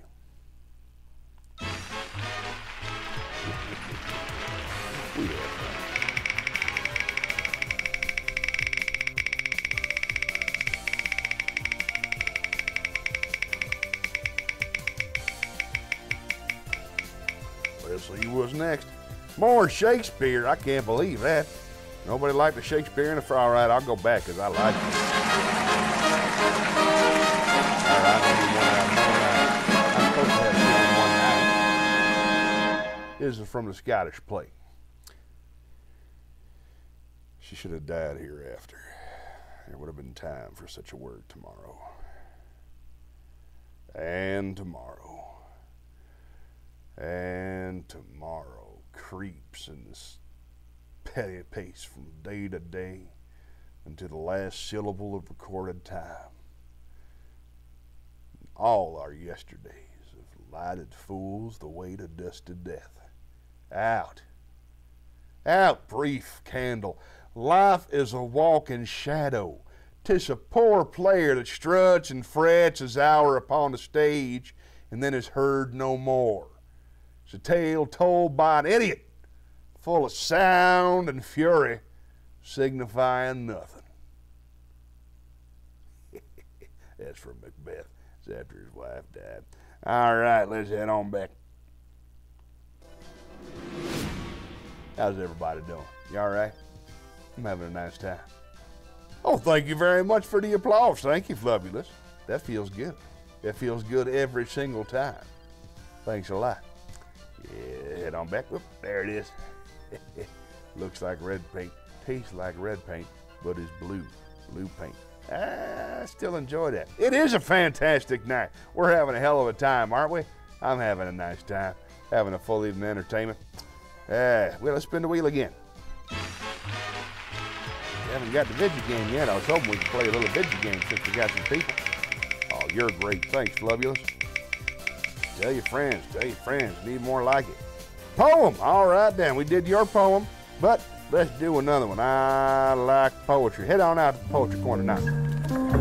Let's see what's next. More Shakespeare. I can't believe that. Nobody liked the Shakespeare in the fry. Right, I'll go back because I like it. Is from the Scottish play. She should have died hereafter. There would have been time for such a word tomorrow. And tomorrow. And tomorrow creeps in this petty pace from day to day, until the last syllable of recorded time. All our yesterdays have lighted fools the way to dusted death. Out. Out, brief candle. Life is a walking shadow. 'Tis a poor player that struts and frets his hour upon the stage and then is heard no more. It's a tale told by an idiot, full of sound and fury, signifying nothing. That's from Macbeth. It's after his wife died. All right, let's head on back. How's everybody doing? You all right? I'm having a nice time. Oh, thank you very much for the applause. Thank you, Flubulous. That feels good. That feels good every single time. Thanks a lot. Yeah, head on back. Whoop, there it is. Looks like red paint. Tastes like red paint, but is blue. Blue paint. I still enjoy that. It is a fantastic night. We're having a hell of a time, aren't we? I'm having a nice time. Having a full evening entertainment. Uh, well, let's spin the wheel again. We haven't got the video game yet. I was hoping we could play a little video game since we got some people. Oh, you're great. Thanks, Flubulous. Tell your friends. Tell your friends. Need more like it. Poem. All right, then. We did your poem, but let's do another one. I like poetry. Head on out to the Poetry Corner now.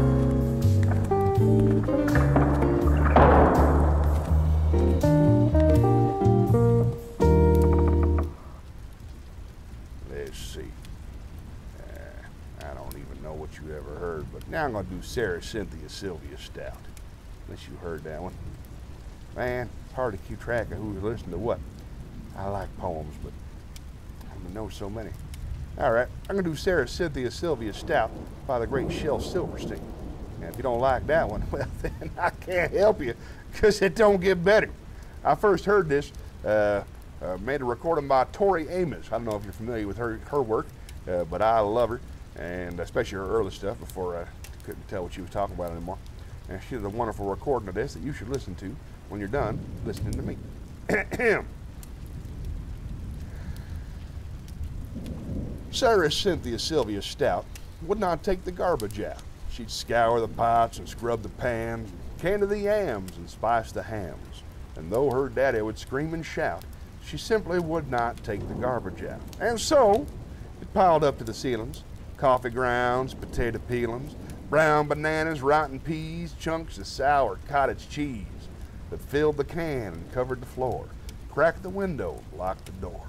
Now I'm going to do Sarah Cynthia Sylvia Stout. Unless you heard that one. Man, it's hard to keep track of who's listening to what. I like poems, but I know so many. All right, I'm going to do Sarah Cynthia Sylvia Stout by the great Shel Silverstein. And if you don't like that one, well, then I can't help you because it don't get better. I first heard this, uh, uh, made a recording by Tori Amos. I don't know if you're familiar with her, her work, uh, but I love her, and especially her early stuff before couldn't tell what she was talking about anymore. And she did a wonderful recording of this that you should listen to when you're done listening to me. Sarah Cynthia Sylvia Stout would not take the garbage out. She'd scour the pots and scrub the pans, candy the yams and spice the hams. And though her daddy would scream and shout, she simply would not take the garbage out. And so, it piled up to the ceilings coffee grounds, potato peelings, brown bananas, rotten peas, chunks of sour cottage cheese that filled the can and covered the floor, cracked the window, locked the door,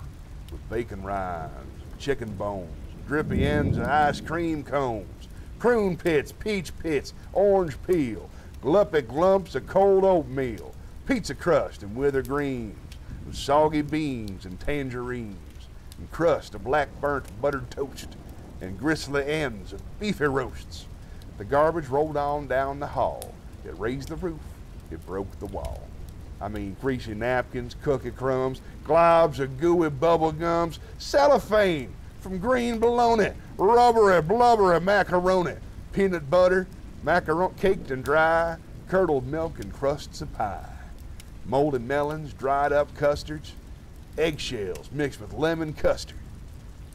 with bacon rinds, chicken bones, drippy ends of ice cream cones, prune pits, peach pits, orange peel, gluppy glumps of cold oatmeal, pizza crust and withered greens, with soggy beans and tangerines, and crust of black burnt buttered toast, and gristly ends of beefy roasts. The garbage rolled on down the hall. It raised the roof. It broke the wall. I mean, greasy napkins, cookie crumbs, globs of gooey bubble gums, cellophane from green bologna, rubbery, blubbery macaroni, peanut butter, macaroni caked and dry, curdled milk and crusts of pie, molded melons, dried up custards, eggshells mixed with lemon custard,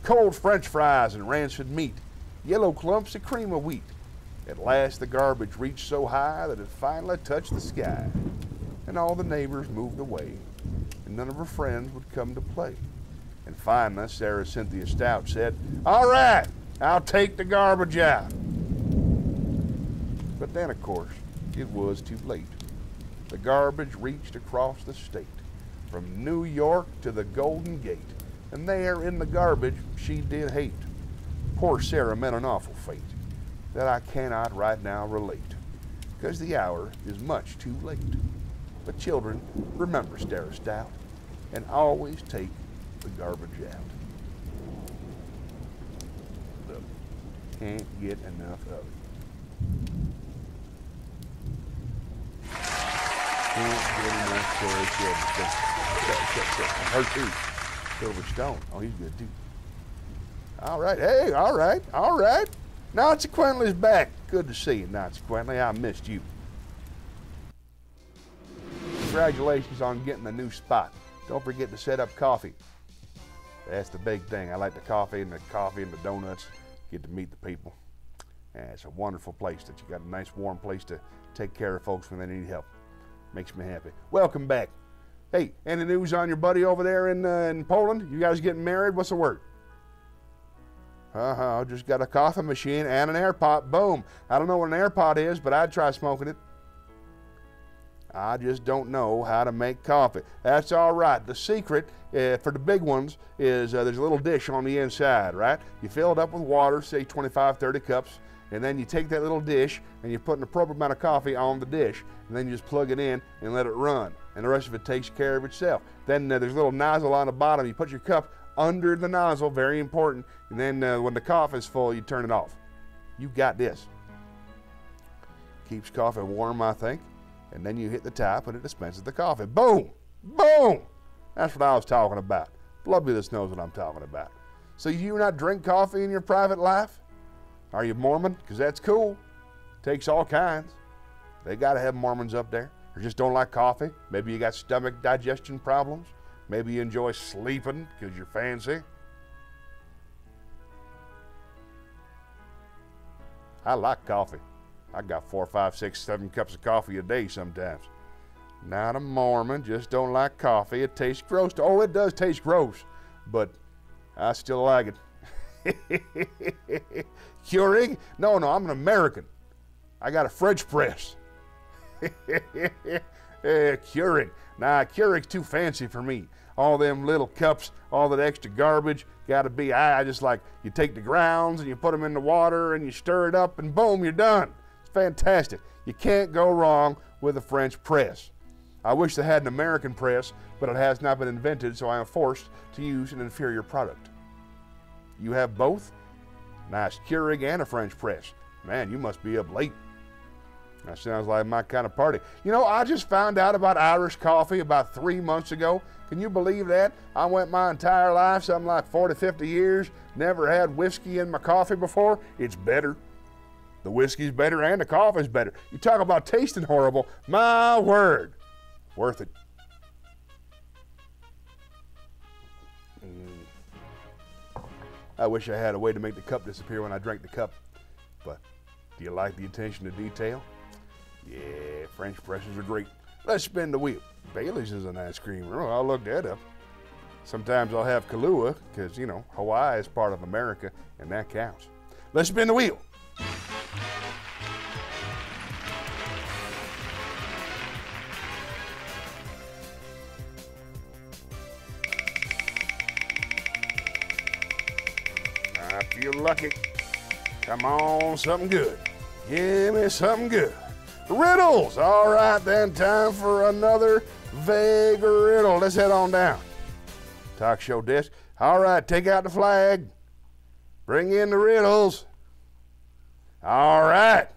cold french fries and rancid meat, yellow clumps of cream of wheat. At last the garbage reached so high that it finally touched the sky, and all the neighbors moved away, and none of her friends would come to play. And finally, Sarah Cynthia Stout said, All right, I'll take the garbage out. But then, of course, it was too late. The garbage reached across the state, from New York to the Golden Gate, and there in the garbage she did hate. Poor Sarah met an awful fate that I cannot right now relate, because the hour is much too late. But children, remember Sarah Stout, and always take the garbage out. Can't get enough of it. Can't get enough Sarah Silverstone. Her too. Silver Stone. Oh, he's good too. All right. Hey, all right. All right. Nancy Quinley's back. Good to see you, Nancy Quinley. I missed you. Congratulations on getting a new spot. Don't forget to set up coffee. That's the big thing. I like the coffee and the coffee and the donuts. Get to meet the people. And it's a wonderful place that you got a nice warm place to take care of folks when they need help. Makes me happy. Welcome back. Hey, any news on your buddy over there in, uh, in Poland? You guys getting married? What's the word? Uh-huh, just got a coffee machine and an air pot. Boom. I don't know what an air pot is, but I'd try smoking it. I just don't know how to make coffee. That's all right. The secret uh, for the big ones is uh, there's a little dish on the inside, right? You fill it up with water, say 25, 30 cups, and then you take that little dish and you put an appropriate amount of coffee on the dish, and then you just plug it in and let it run, and the rest of it takes care of itself. Then uh, there's a little nozzle on the bottom. You put your cup under the nozzle, very important, and then uh, when the coffee is full, you turn it off. You got this. Keeps coffee warm, I think and then you hit the tap and it dispenses the coffee. Boom! Boom! That's what I was talking about. Flubulous knows what I'm talking about. So you not drink coffee in your private life? Are you Mormon? Because that's cool. Takes all kinds. They got to have Mormons up there. Or just don't like coffee. Maybe you got stomach digestion problems. Maybe you enjoy sleeping because you're fancy. I like coffee. I got four, five, six, seven cups of coffee a day sometimes. Not a Mormon, just don't like coffee. It tastes gross. Oh, it does taste gross, but I still like it. Keurig? No, no, I'm an American. I got a French press. Eh, Keurig. Nah, Keurig's too fancy for me. All them little cups, all that extra garbage, got to be. I, just like you take the grounds and you put them in the water and you stir it up and boom, you're done It's fantastic. You can't go wrong with a French press. I wish they had an American press, but it has not been invented, so I am forced to use an inferior product. You have both? Nice Keurig and a French press. Man, you must be up late. That sounds like my kind of party. You know, I just found out about Irish coffee about three months ago. Can you believe that? I went my entire life, something like 40, 50 years, never had whiskey in my coffee before. It's better. The whiskey's better and the coffee's better. You talk about tasting horrible, my word, worth it. Mm. I wish I had a way to make the cup disappear when I drank the cup. But do you like the attention to detail? Yeah, French presses are great. Let's spin the wheel. Bailey's is an ice cream. Oh, I'll look that up. Sometimes I'll have Kahlua because, you know, Hawaii is part of America and that counts. Let's spin the wheel. I feel lucky. Come on, something good. Give me something good. Riddles. All right, then, time for another vague riddle. Let's head on down. Talk show desk. All right, take out the flag. Bring in the riddles. All right.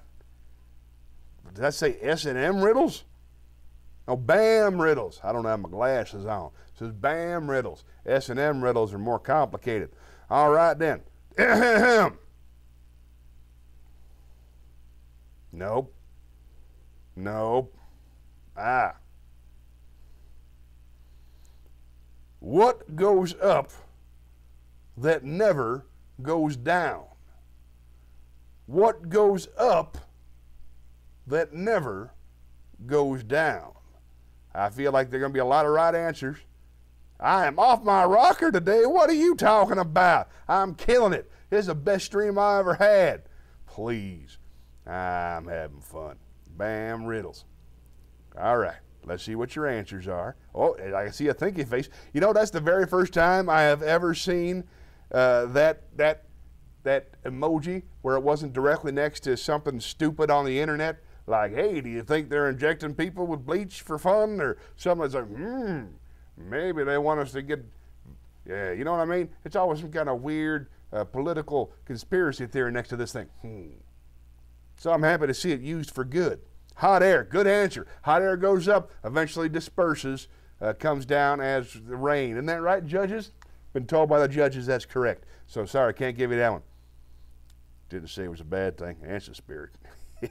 Did I say S and M riddles? No, BAM riddles. I don't have my glasses on. It says BAM riddles. S and M riddles are more complicated. All right then. nope. Nope. Ah. What goes up that never goes down? what goes up that never goes down? I feel like there are going to be a lot of right answers. I am off my rocker today. What are you talking about? I'm killing it. This is the best stream I ever had. Please. I'm having fun. Bam riddles. All right. Let's see what your answers are. Oh, I see a thinking face. You know, that's the very first time I have ever seen uh, that that that emoji where it wasn't directly next to something stupid on the internet, like, hey, do you think they're injecting people with bleach for fun? Or something like, hmm, maybe they want us to get, yeah, you know what I mean? It's always some kind of weird uh, political conspiracy theory next to this thing. Hmm. So I'm happy to see it used for good. Hot air, good answer. Hot air goes up, eventually disperses, uh, comes down as the rain. Isn't that right, judges? Been told by the judges that's correct. So sorry, can't give you that one. Didn't say it was a bad thing. Answer spirit.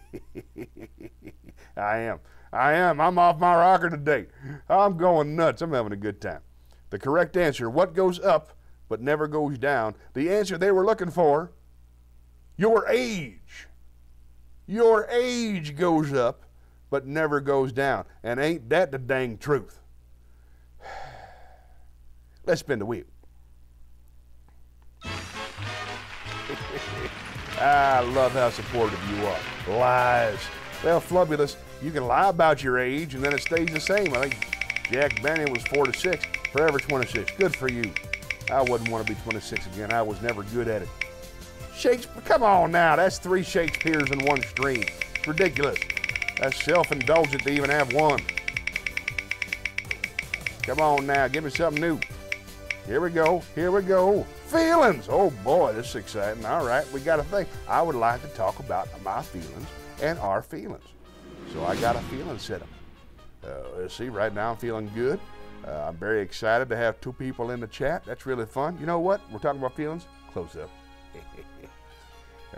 I am. I am. I'm off my rocker today. I'm going nuts. I'm having a good time. The correct answer what goes up but never goes down? The answer they were looking for your age. Your age goes up, but never goes down. And ain't that the dang truth? Let's spin the wheel. I love how supportive you are. Lies. Well, Flubulous, you can lie about your age and then it stays the same. I think Jack Benny was 4 to 6, forever 26. Good for you. I wouldn't want to be 26 again. I was never good at it. Shakespeare, come on now. That's three Shakespeares in one stream. Ridiculous. That's self indulgent to even have one. Come on now, give me something new. Here we go. Here we go. Feelings. Oh boy, this is exciting. All right, we got a thing. I would like to talk about my feelings and our feelings. So I got a feeling set Uh, let's see, right now I'm feeling good. Uh, I'm very excited to have two people in the chat. That's really fun. You know what? We're talking about feelings. Close up.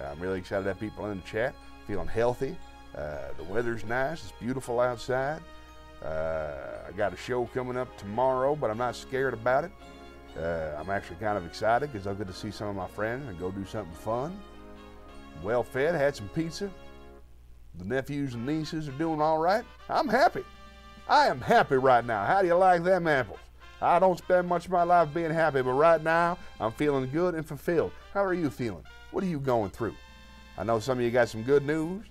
I'm really excited to have people in the chat. Feeling healthy. Uh, the weather's nice. It's beautiful outside. Uh, I got a show coming up tomorrow, but I'm not scared about it. Uh, I'm actually kind of excited because I'll get to see some of my friends and go do something fun. Well fed, had some pizza. The nephews and nieces are doing all right. I'm happy. I am happy right now. How do you like them apples? I don't spend much of my life being happy, but right now I'm feeling good and fulfilled. How are you feeling? What are you going through? I know some of you got some good news.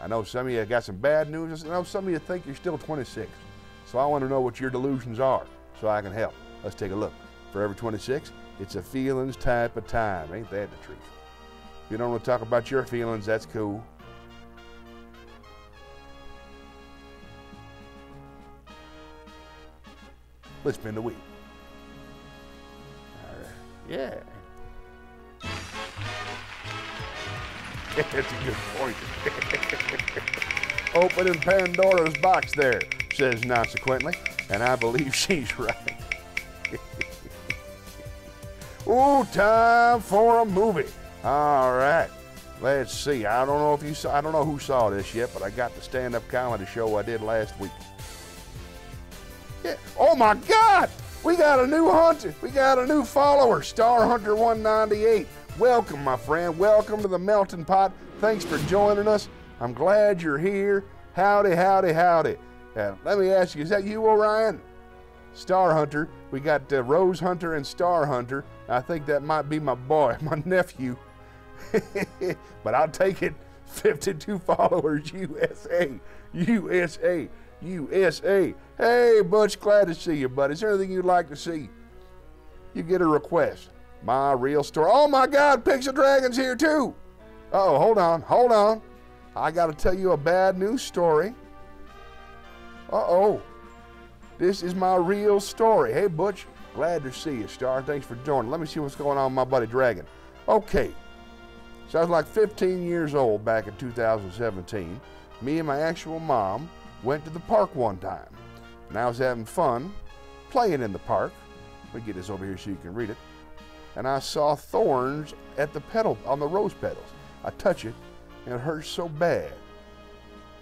I know some of you got some bad news. I know some of you think you're still 26. So I want to know what your delusions are so I can help. Let's take a look. Forever 26, it's a feelings type of time. Ain't that the truth? If you don't want to talk about your feelings, that's cool. Let's spend the week. Right. Yeah. That's a good point. Opening Pandora's box there, says consequently, and I believe she's right. Ooh, time for a movie. All right. Let's see. I don't know if you saw, I don't know who saw this yet, but I got the stand-up comedy show I did last week. Yeah. Oh my God! We got a new hunter. We got a new follower, Star Hunter 198. Welcome, my friend. Welcome to the melting pot. Thanks for joining us. I'm glad you're here. Howdy, howdy, howdy. Uh, let me ask you, is that you, Orion? Star Hunter. We got uh, Rose Hunter and Star Hunter. I think that might be my boy, my nephew. but I'll take it. 52 followers, USA. USA. USA. Hey, Butch, glad to see you, buddy. Is there anything you'd like to see? You get a request. My real story. Oh my God, Pixel Dragon's here too. Oh, hold on, hold on. I got to tell you a bad news story. Uh oh. This is my real story. Hey, Butch, glad to see you, Star. Thanks for joining. Let me see what's going on with my buddy Dragon. Okay. So I was like 15 years old back in 2017. Me and my actual mom went to the park one time. And I was having fun playing in the park. Let me get this over here so you can read it. And I saw thorns at the pedal on the rose petals. I touch it and it hurts so bad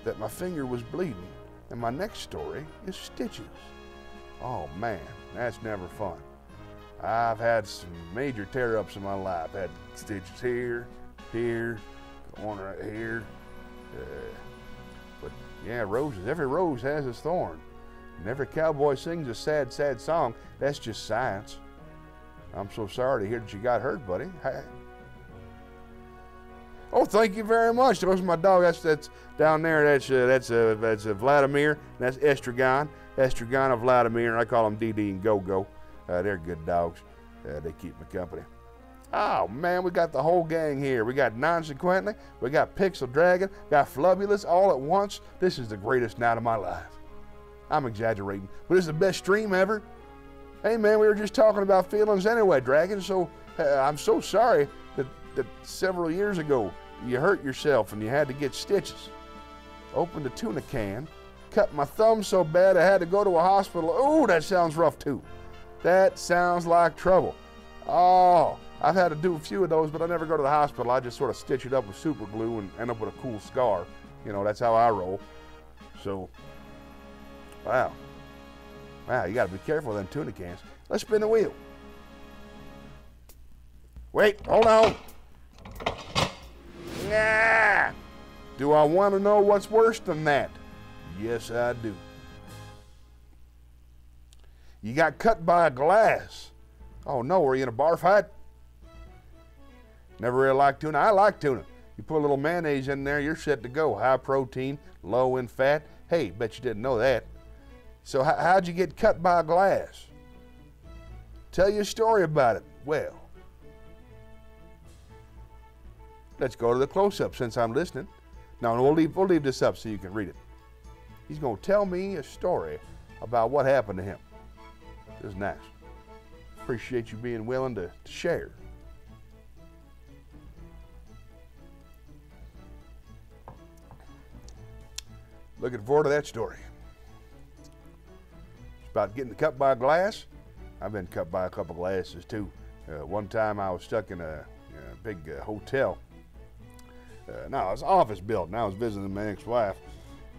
that my finger was bleeding. And my next story is stitches. Oh man, that's never fun. I've had some major tear ups in my life. I've had stitches here, here, one right here. Uh, but yeah, roses. Every rose has its thorn. And every cowboy sings a sad, sad song. That's just science. I'm so sorry to hear that you got hurt, buddy. Oh, thank you very much. Those are my dog. That's that's down there. That's uh, that's uh, that's uh, Vladimir. That's Estragon. Estragon of Vladimir. I call them Didi and Gogo. Uh, they're good dogs. Uh, they keep me company. Oh man, we got the whole gang here. We got Nonsequently, we got Pixel Dragon, got Flubulous all at once. This is the greatest night of my life. I'm exaggerating, but it's the best stream ever. Hey man, we were just talking about feelings anyway, Dragon. So uh, I'm so sorry that, that several years ago you hurt yourself and you had to get stitches. Opened a tuna can, cut my thumb so bad I had to go to a hospital. Oh, that sounds rough too. That sounds like trouble. Oh, I've had to do a few of those, but I never go to the hospital. I just sort of stitch it up with super glue and end up with a cool scar. You know, that's how I roll. So, wow. Wow, you got to be careful with them tuna cans. Let's spin the wheel. Wait, hold on. Nah. Do I want to know what's worse than that? Yes, I do. You got cut by a glass. Oh no, were you in a bar fight? Never really liked tuna. I like tuna. You put a little mayonnaise in there, you're set to go. High protein, low in fat. Hey, bet you didn't know that. So how'd you get cut by a glass? Tell you a story about it. Well, let's go to the close-up since I'm listening. Now we'll leave we'll leave this up so you can read it. He's going to tell me a story about what happened to him. This is nice. Appreciate you being willing to, to share. Looking forward to that story. About getting cut by a glass. I've been cut by a couple glasses too. Uh, one time I was stuck in a, a big uh, hotel. Uh, no, it was office building. I was visiting my ex-wife,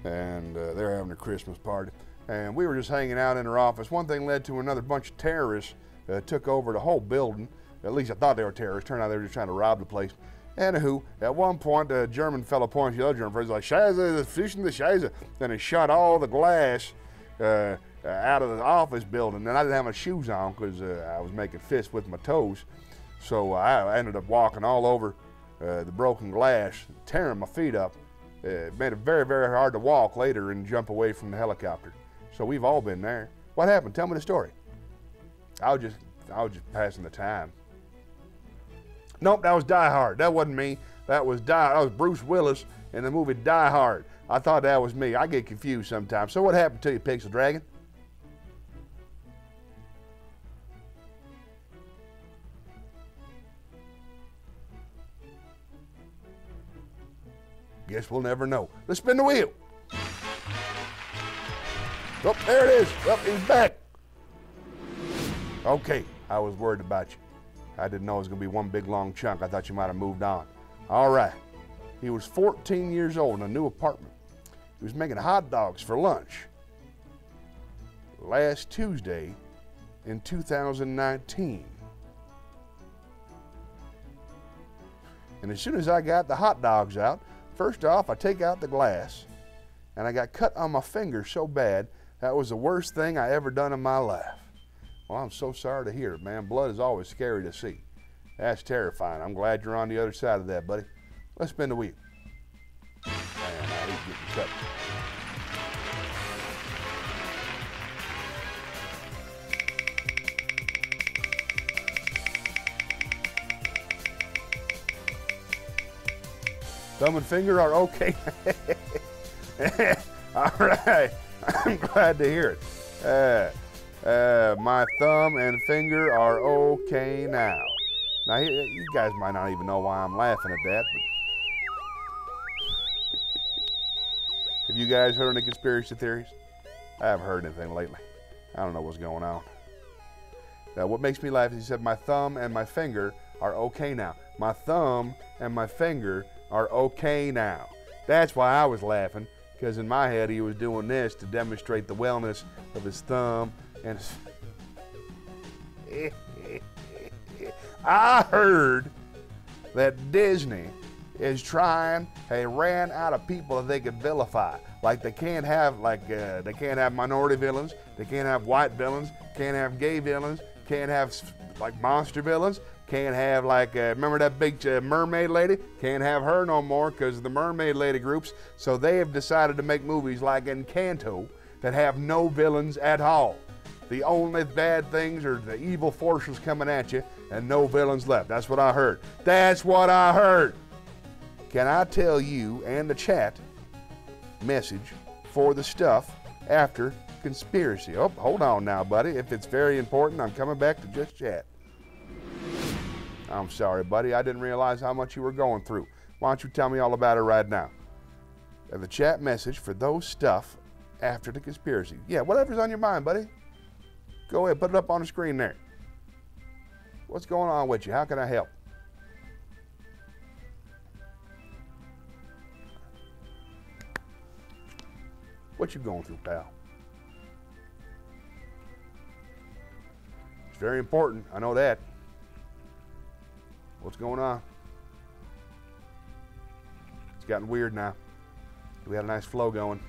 and uh, they're having a Christmas party. And we were just hanging out in her office. One thing led to another. bunch of terrorists uh, took over the whole building. At least I thought they were terrorists. Turned out they were just trying to rob the place. Anywho, at one point, a German fellow points to the other German friend, like, Scheiße, the fish in the Scheiße. Then he shot all the glass uh, uh, out of the office building. And I didn't have my shoes on because uh, I was making fists with my toes. So I ended up walking all over uh, the broken glass, tearing my feet up. It made it very, very hard to walk later and jump away from the helicopter. So we've all been there. What happened? Tell me the story. I was just, I was just passing the time. Nope, that was Die Hard. That wasn't me. That was Die. That was Bruce Willis in the movie Die Hard. I thought that was me. I get confused sometimes. So what happened to you, Pixel Dragon? Guess we'll never know. Let's spin the wheel. Oh, there it is. Oh, he's back. Okay, I was worried about you. I didn't know it was going to be one big long chunk. I thought you might have moved on. All right. He was 14 years old in a new apartment. He was making hot dogs for lunch last Tuesday in 2019. And as soon as I got the hot dogs out, First off, I take out the glass, and I got cut on my finger so bad, that was the worst thing I ever done in my life. Well, I'm so sorry to hear it, man. Blood is always scary to see. That's terrifying. I'm glad you're on the other side of that, buddy. Let's spin the wheel. Man, I cut. Thumb and finger are okay. All right. I'm glad to hear it. Uh, uh, my thumb and finger are okay now. Now, you guys might not even know why I'm laughing at that, have you guys heard any conspiracy theories? I haven't heard anything lately. I don't know what's going on. Now, what makes me laugh is he said, My thumb and my finger are okay now. My thumb and my finger are okay now. That's why I was laughing, because in my head he was doing this to demonstrate the wellness of his thumb and his... I heard that Disney is trying, they ran out of people that they could vilify. Like they can't have like uh, they can't have minority villains, they can't have white villains, can't have gay villains, can't have like monster villains. Can't have like, uh, remember that big uh, mermaid lady? Can't have her no more because of the mermaid lady groups. So they have decided to make movies like Encanto that have no villains at all. The only bad things are the evil forces coming at you and no villains left. That's what I heard. That's what I heard. Can I tell you and the chat message for the stuff after conspiracy? Oh, hold on now, buddy. If it's very important, I'm coming back to just chat. I'm sorry, buddy. I didn't realize how much you were going through. Why don't you tell me all about it right now? And the chat message for those stuff after the conspiracy. Yeah, whatever's on your mind, buddy. Go ahead, put it up on the screen there. What's going on with you? How can I help? What you going through, pal? It's very important. I know that. What's going on? It's gotten weird now. We had a nice flow going.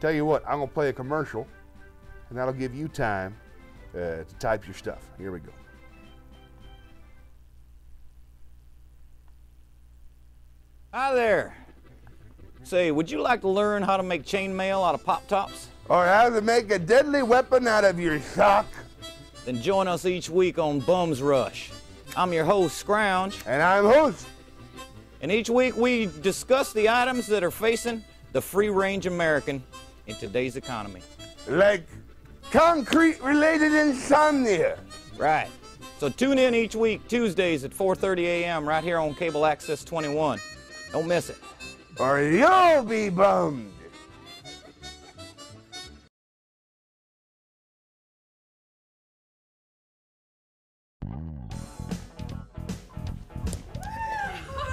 Tell you what, I'm gonna play a commercial, and that'll give you time uh, to type your stuff. Here we go. Hi there. Say, would you like to learn how to make chainmail out of pop tops? Or how to make a deadly weapon out of your sock. Then join us each week on Bums Rush. I'm your host, Scrounge, And I'm host. and each week we discuss the items that are facing the free range American in today's economy. Like concrete related insomnia. Right. So tune in each week, Tuesdays at 4:30 a.m. right here on Cable Access 21. Don't miss it. Or you'll be bummed.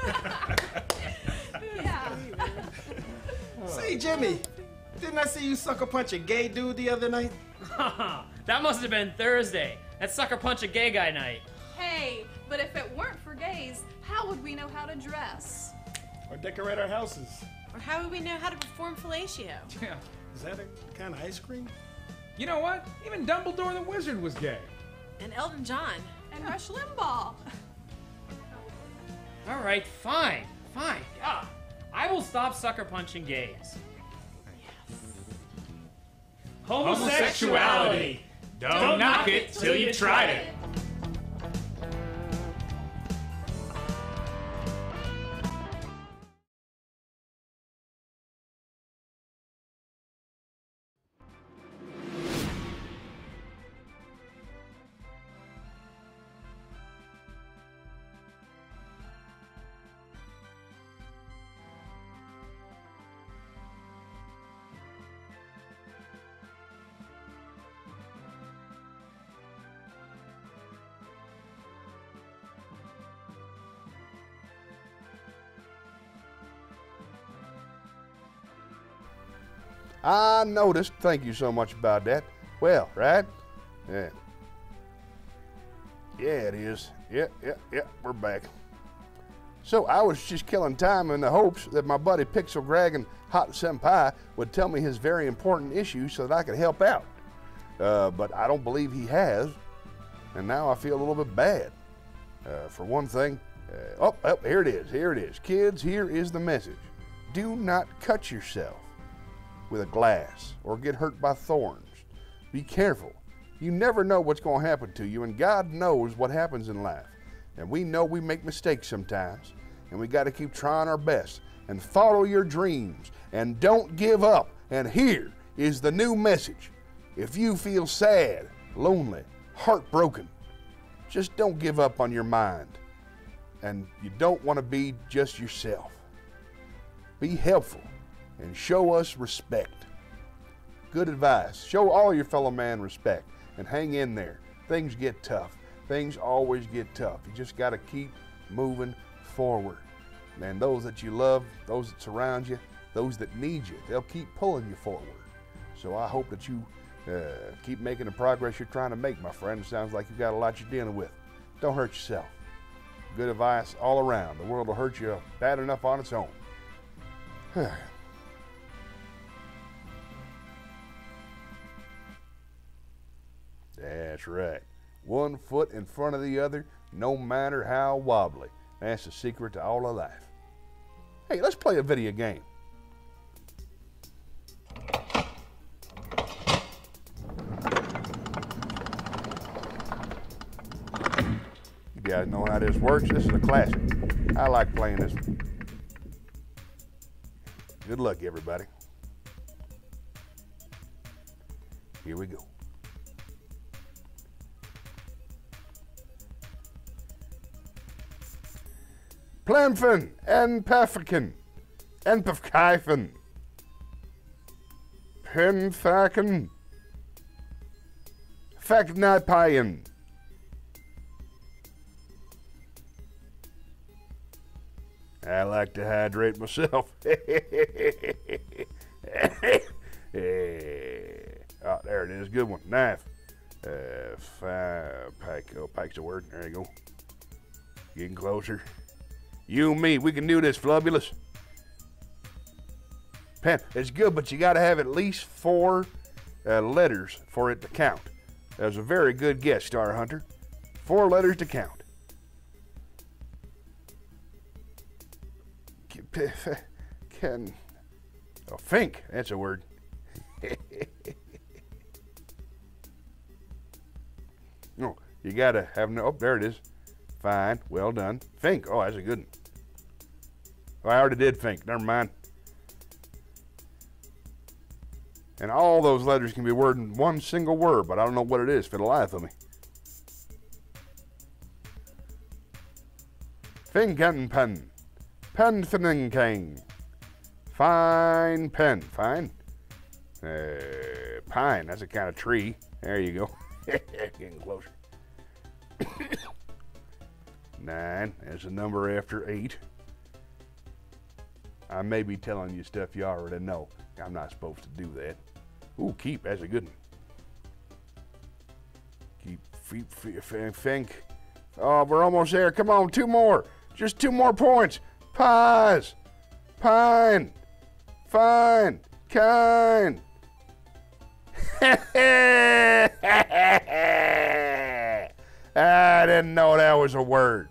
Say, Jimmy, didn't I see you sucker punch a gay dude the other night? that must have been Thursday. That's sucker punch a gay guy night. Hey, but if it weren't for gays, how would we know how to dress? Or decorate our houses? Or how would we know how to perform fellatio? Yeah. Is that a kind of ice cream? You know what? Even Dumbledore the Wizard was gay. And Elton John. And Rush Limbaugh. All right, fine, fine. Yeah, I will stop sucker punching gays. Homosexuality. Don't, knock it till you tried it. I noticed. Thank you so much about that. Well, right? Yeah. Yeah, it is. Yeah, yeah, yeah. We're back. So I was just killing time in the hopes that my buddy Pixel Dragon Hot Senpai would tell me his very important issue so that I could help out. Uh, but I don't believe he has, and now I feel a little bit bad. Uh, for one thing, uh, oh, oh, here it is. Here it is. Kids, here is the message. Do not cut yourself with a glass or get hurt by thorns. Be careful. You never know what's going to happen to you, and God knows what happens in life. And we know we make mistakes sometimes, and we got to keep trying our best and follow your dreams and don't give up. And here is the new message. If you feel sad, lonely, heartbroken, just don't give up on your mind. And you don't want to be just yourself. Be helpful and show us respect. Good advice. Show all your fellow man respect and hang in there. Things get tough. Things always get tough. You just got to keep moving forward. And those that you love, those that surround you, those that need you, they'll keep pulling you forward. So I hope that you uh, keep making the progress you're trying to make, my friend. It sounds like you've got a lot you're dealing with. Don't hurt yourself. Good advice all around. The world will hurt you bad enough on its own. That's right. One foot in front of the other, no matter how wobbly. That's the secret to all of life. Hey, let's play a video game. You guys know how this works. This is a classic. I like playing this. one. Good luck, everybody. Here we go. Plemfen en Peffiken en Pefkijfen. Penfaken. Faknapayen. I like to hydrate myself. oh, there it is. Good one. Knife. Uh, five, pike. Oh, pike's a word. There you go. Getting closer. You and me, we can do this, Flubulous. Pen, it's good, but you got to have at least four uh, letters for it to count. That was a very good guess, Star Hunter. Four letters to count. Can. Oh, think. That's a word. no, you gotta have no. Oh, there it is. Fine. Well done. Think. Oh, that's a good one. Oh, I already did think. Never mind. And all those letters can be worded in one single word, but I don't know what it is for the life of me. Finken pen. Pen finning Fine pen. Fine. Uh, pine. That's a kind of tree. There you go. Getting closer. Nine. There's a number after eight. I may be telling you stuff you already know. I'm not supposed to do that. Ooh, keep. That's a good one. Keep. Feet, think. Oh, we're almost there. Come on, two more. Just two more points. Pies. Pine. Fine. Kind. I didn't know that was a word.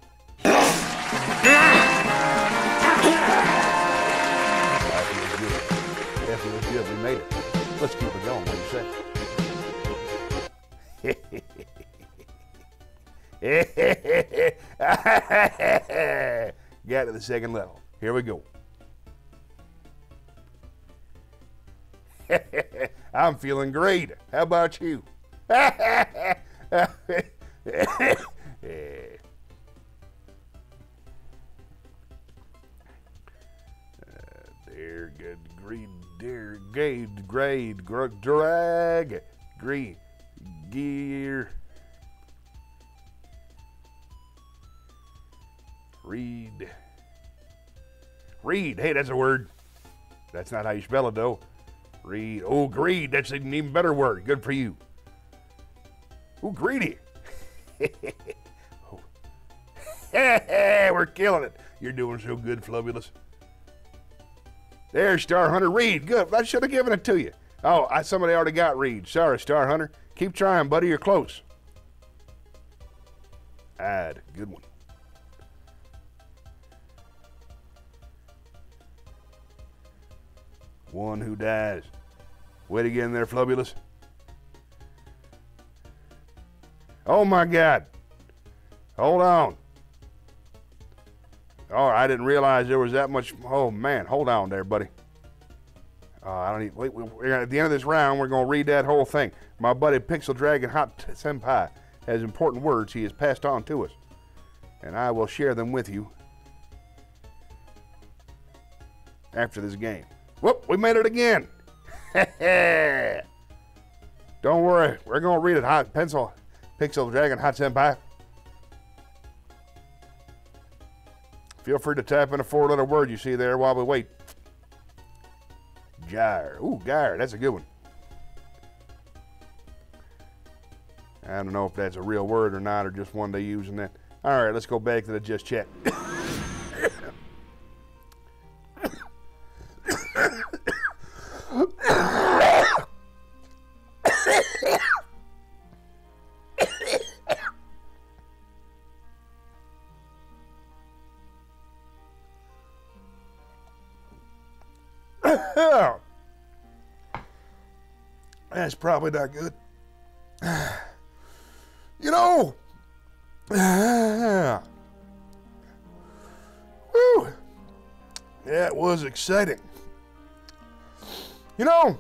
We made it. Let's keep it going. What do you say? Got to the second level. Here we go. I'm feeling great. How about you? Eh, dear good greed, dear grade, grade, grug, drag, green, gear. Read. Read. Hey, that's a word. That's not how you spell it, though. Read. Oh, greed. That's an even better word. Good for you. Oh, greedy. oh. We're killing it. You're doing so good, Flubulous. There, Star Hunter. Read. Good. I should have given it to you. Oh, I, somebody already got Reed. Sorry, Star Hunter. Keep trying, buddy. You're close. Add. Good one. one who dies. Wait again there, Flubulous. Oh my God. Hold on. Oh, I didn't realize there was that much. Oh man, hold on there, buddy. Uh, I don't even. Wait, at the end of this round, we're going to read that whole thing. My buddy Pixel Dragon Hot Senpai has important words he has passed on to us, and I will share them with you after this game. Whoop, we made it again. Don't worry, we're going to read it Hot Senpai. Pixel Dragon Hot Senpai. Feel free to type in a four letter word you see there while we wait. Gyre. Ooh, gyre. That's a good one. I don't know if that's a real word or not, or just one they use in that. All right, let's go back to the just chat. That's probably not good. You know, woo, that was exciting. You know,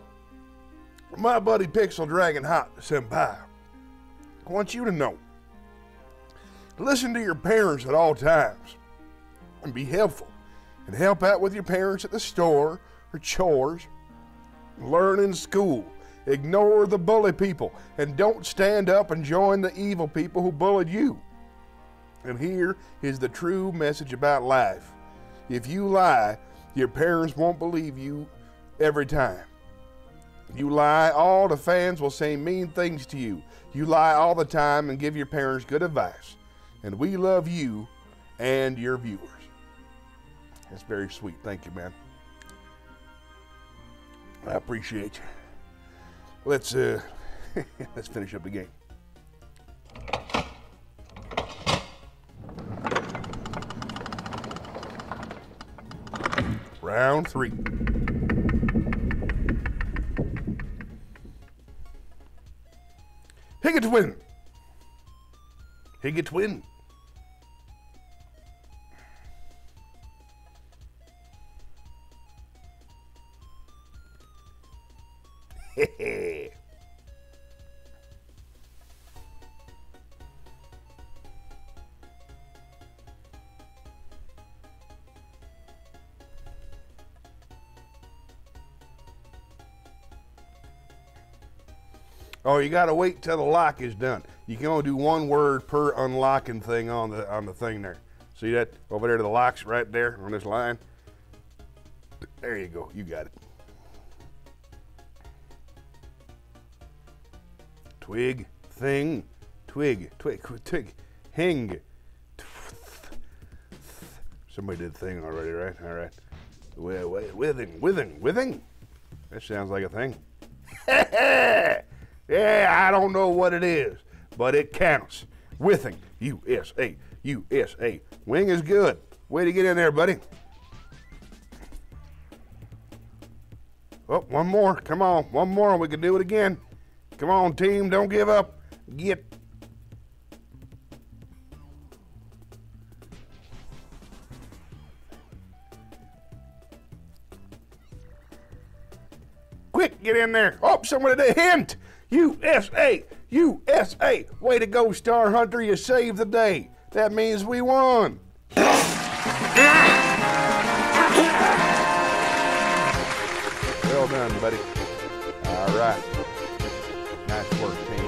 my buddy Pixel Dragon Hot Senpai, I want you to know listen to your parents at all times and be helpful and help out with your parents at the store or chores, learn in school Ignore the bully people and don't stand up and join the evil people who bullied you. And here is the true message about life. If you lie, your parents won't believe you every time. You lie, all the fans will say mean things to you. You lie all the time and give your parents good advice. And we love you and your viewers. That's very sweet. Thank you, man. I appreciate you. Let's uh let's finish up the game. Round three. Higgins win. Higgins win. Oh, you gotta wait till the lock is done. You can only do one word per unlocking thing on the on the thing there. See that over there? To the lock's right there on this line. There you go. You got it. Twig, thing, twig, twig, twig, hing. Somebody did thing already, right? All right. Wi- wi- Withing, withing, withing. That sounds like a thing. yeah, I don't know what it is, but it counts. Withing, U S A, U S A. Wing is good. Way to get in there, buddy. Oh, one more. Come on, one more, and we can do it again. Come on, team, don't give up. Get. Quick, get in there. Oh, somebody did a hint. USA, USA. Way to go, Star Hunter. You saved the day. That means we won. Well done, buddy. All right. Nice work, team.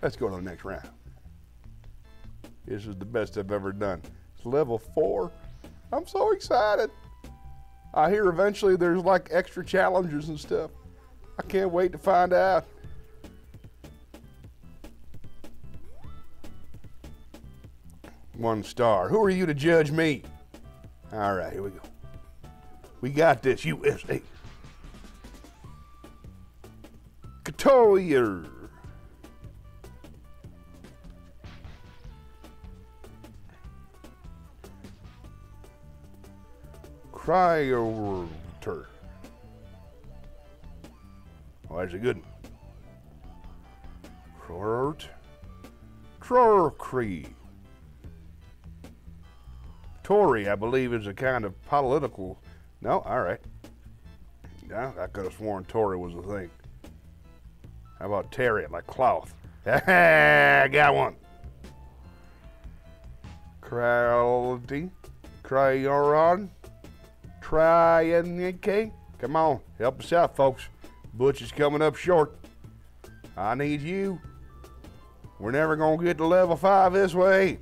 Let's go to the next round. This is the best I've ever done. It's level four. I'm so excited. I hear eventually there's like extra challenges and stuff. I can't wait to find out. One star. Who are you to judge me? All right, here we go. We got this, USA. Katoyer. Cryoter. Oh, that's a good. Crort. Tory, I believe, is a kind of political. No, all right. Yeah, I could have sworn Tory was a thing. How about Terry, like cloth? I got one. Crowdy, Cryoron, Try Come on, help us out, folks. Butch is coming up short. I need you. We're never gonna get to level five this way.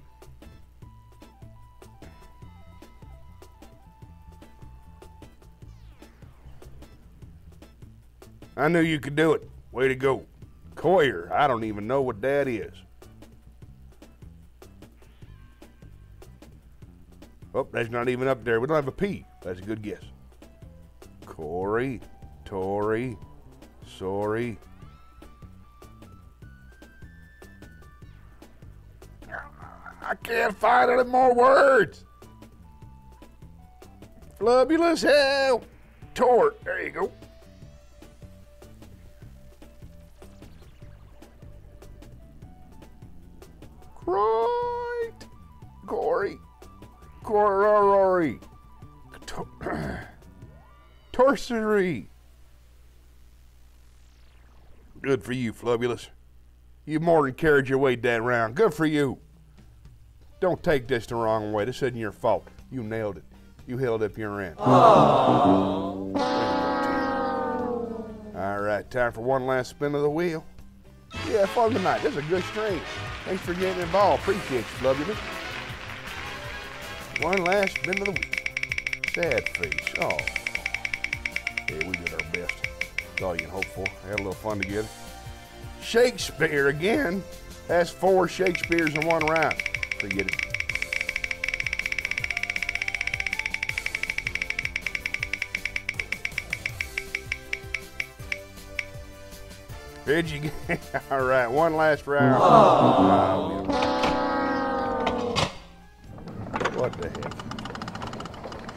I knew you could do it. Way to go. Coyer, I don't even know what that is. Oh, that's not even up there. We don't have a P. That's a good guess. Corey, Tori, sorry. I can't find any more words. Flubulous hell. Tort. There you go. Right. Corey. Corrory. Torsery. Good for you, Flubulous. You more than carried your weight that round. Good for you. Don't take this the wrong way. This isn't your fault. You nailed it. You held up your end. Oh. All right, time for one last spin of the wheel. Yeah, fun tonight. This is a good stream. Thanks for getting involved. Appreciate you, Flubulous. One last spin of the wheel. Sad face. Oh. Yeah, we best. That's all you can hope for. I had a little fun together. Shakespeare again. That's four Shakespeare's in one round. Forget it. Did you get? All right, one last round. Oh. What the heck?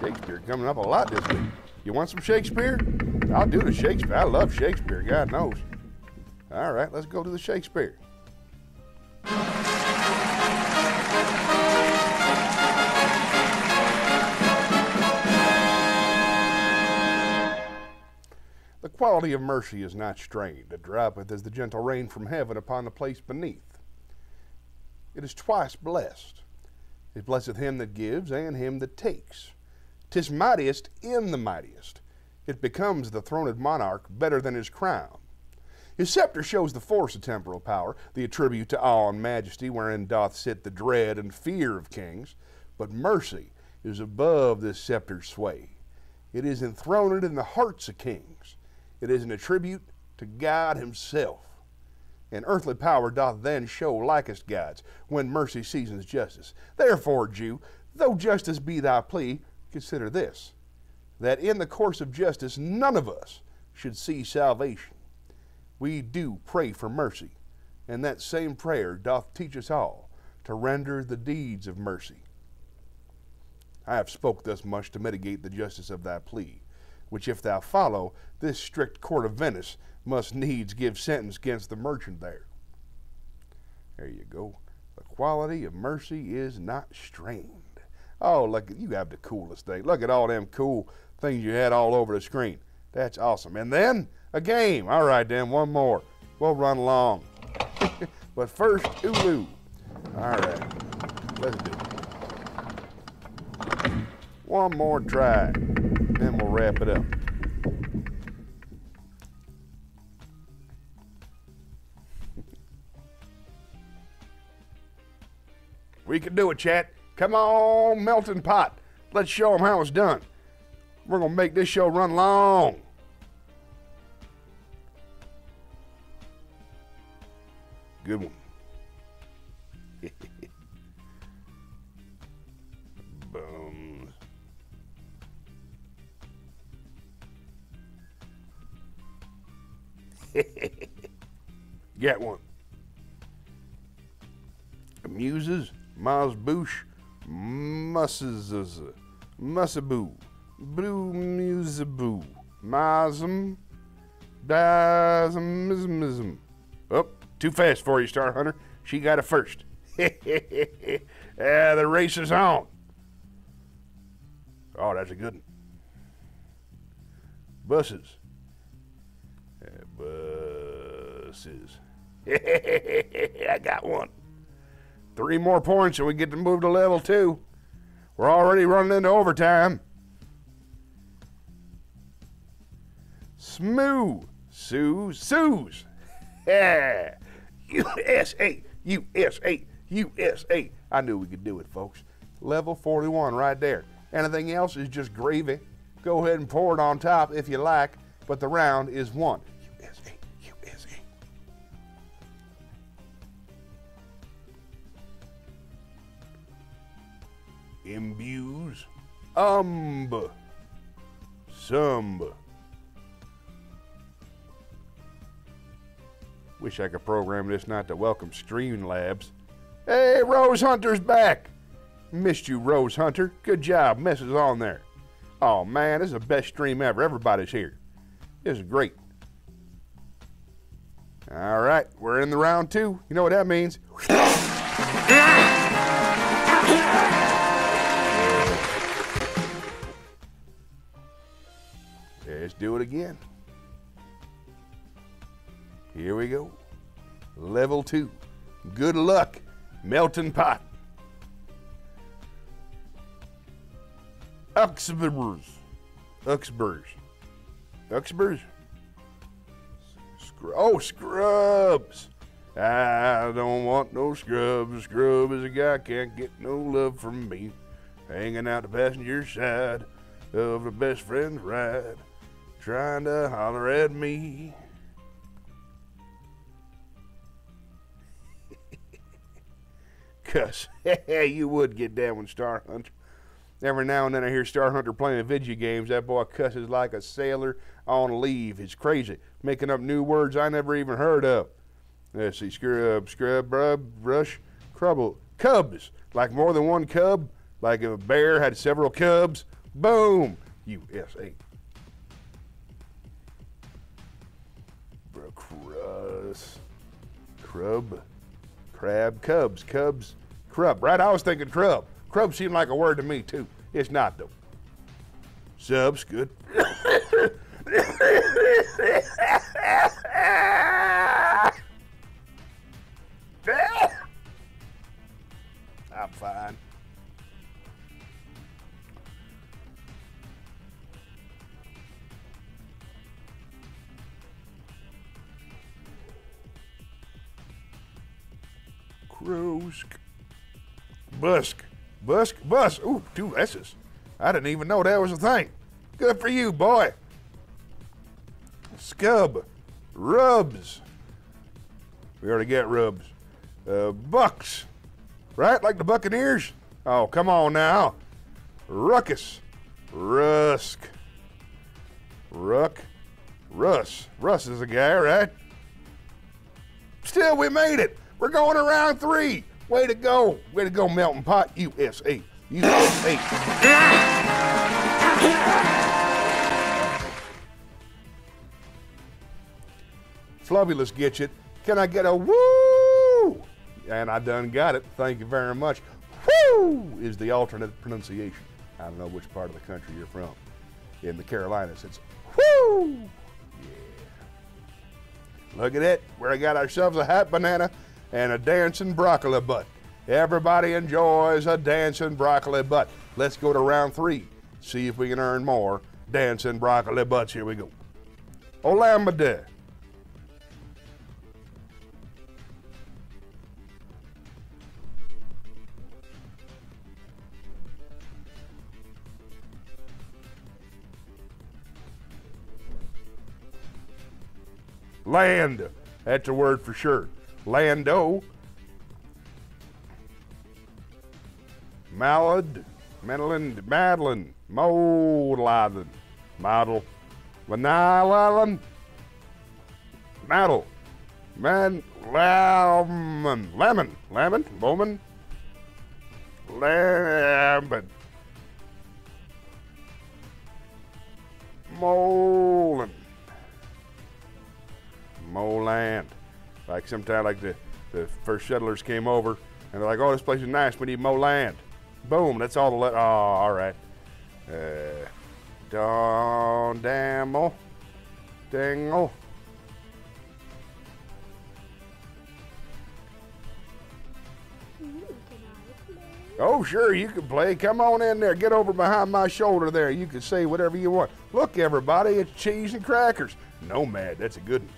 Shakespeare coming up a lot this week. You want some Shakespeare? I'll do the Shakespeare. I love Shakespeare, God knows. All right, let's go to the Shakespeare. The quality of mercy is not strained. It droppeth as the gentle rain from heaven upon the place beneath. It is twice blessed. It blesseth him that gives and him that takes. Tis mightiest in the mightiest. It becomes the throned monarch better than his crown. His scepter shows the force of temporal power, the attribute to awe and majesty wherein doth sit the dread and fear of kings. But mercy is above this scepter's sway. It is enthroned in the hearts of kings. It is an attribute to God Himself. And earthly power doth then show likest God's, when mercy seasons justice. Therefore, Jew, though justice be thy plea, consider this that in the course of justice none of us should see salvation. We do pray for mercy, and that same prayer doth teach us all to render the deeds of mercy. I have spoke thus much to mitigate the justice of thy plea, which if thou follow, this strict court of Venice must needs give sentence against the merchant there. There you go. The quality of mercy is not strained. Oh, look, you have the coolest thing. Look at all them cool things you had all over the screen. That's awesome. And then a game. All right, then, one more. We'll run along. but first, Ulu. All right, let's do it. One more try, then we'll wrap it up. we can do it, chat. Come on, melting pot. Let's show them how it's done. We're going to make this show run long. Good one. Boom. Get one. Muses, Miles Boosh, Musses, Musaboo, Blue Musaboo, Masm, Dasmismism. Oh, too fast for you, Star Hunter. She got it first. ah, the race is on. Oh, that's a good one. Buses. Uh, buses. I got one. Three more points and we get to move to level two. We're already running into overtime. Smoo. Sue. Sue's. Yeah. USA. USA. USA. I knew we could do it, folks. Level 41 right there. Anything else is just gravy. Go ahead and pour it on top if you like, but the round is one. USA. USA. imbues, umb, sumb. Wish I could program this not to welcome Stream Labs. Hey, Rose Hunter's back. Missed you, Rose Hunter. Good job. Messes on there. Oh man, this is the best stream ever. Everybody's here. This is great. All right, we're in the round two. You know what that means? Let's do it again. Here we go. Level two. Good luck, melting pot. Uxburs. Uxburs? Scr- oh, scrubs. I don't want no scrubs. Scrub is a guy can't get no love from me. Hanging out the passenger side of the best friend's ride, trying to holler at me. Cuz you would get down with Star Hunter. Every now and then I hear Star Hunter playing video games. That boy cusses like a sailor on leave. He's crazy, making up new words I never even heard of. Let's see, scrub, scrub, brub, brush, crubble, cubs, like more than one cub, like if a bear had several cubs. Boom, USA. Bro, crub, crab, cubs, cubs, crub. Right, I was thinking crub. Crub seemed like a word to me too. It's not though. Subs, good. I'm fine. Krusk. Busk. Busk. Bus. Ooh, two S's. I didn't even know that was a thing. Good for you, boy. Scub. Rubs. We already got rubs. Uh, bucks. Right? Like the Buccaneers? Oh, come on now. Ruckus. Rusk. Ruck. Russ. Russ is a guy, right? Still, we made it. We're going around three. Way to go. Way to go, Melting Pot USA. USA. Flubulous gets it. Can I get a woo? And I done got it. Thank you very much. Woo is the alternate pronunciation. I don't know which part of the country you're from. In the Carolinas, it's woo. Yeah. Look at it. We got ourselves a hat banana and a dancing broccoli butt. Everybody enjoys a dancing broccoli butt. Let's go to round three. See if we can earn more dancing broccoli butts. Here we go. Olamide. Land. That's a word for sure. Lando. Malad. Madeline. Madeline. Moladin. Model. Lanalan. Maddle. Man. Lemon. Lemon. Lemon. Bowman. Lemon. Molin. Moland. Like sometime like the, the first settlers came over and they're like, oh, this place is nice. We need more land. Boom. That's all the let. Oh, all right. Uh, Don Damel. Dingle. Oh, sure, you can play. Come on in there. Get over behind my shoulder there. You can say whatever you want. Look, everybody, it's cheese and crackers. Nomad, that's a good one.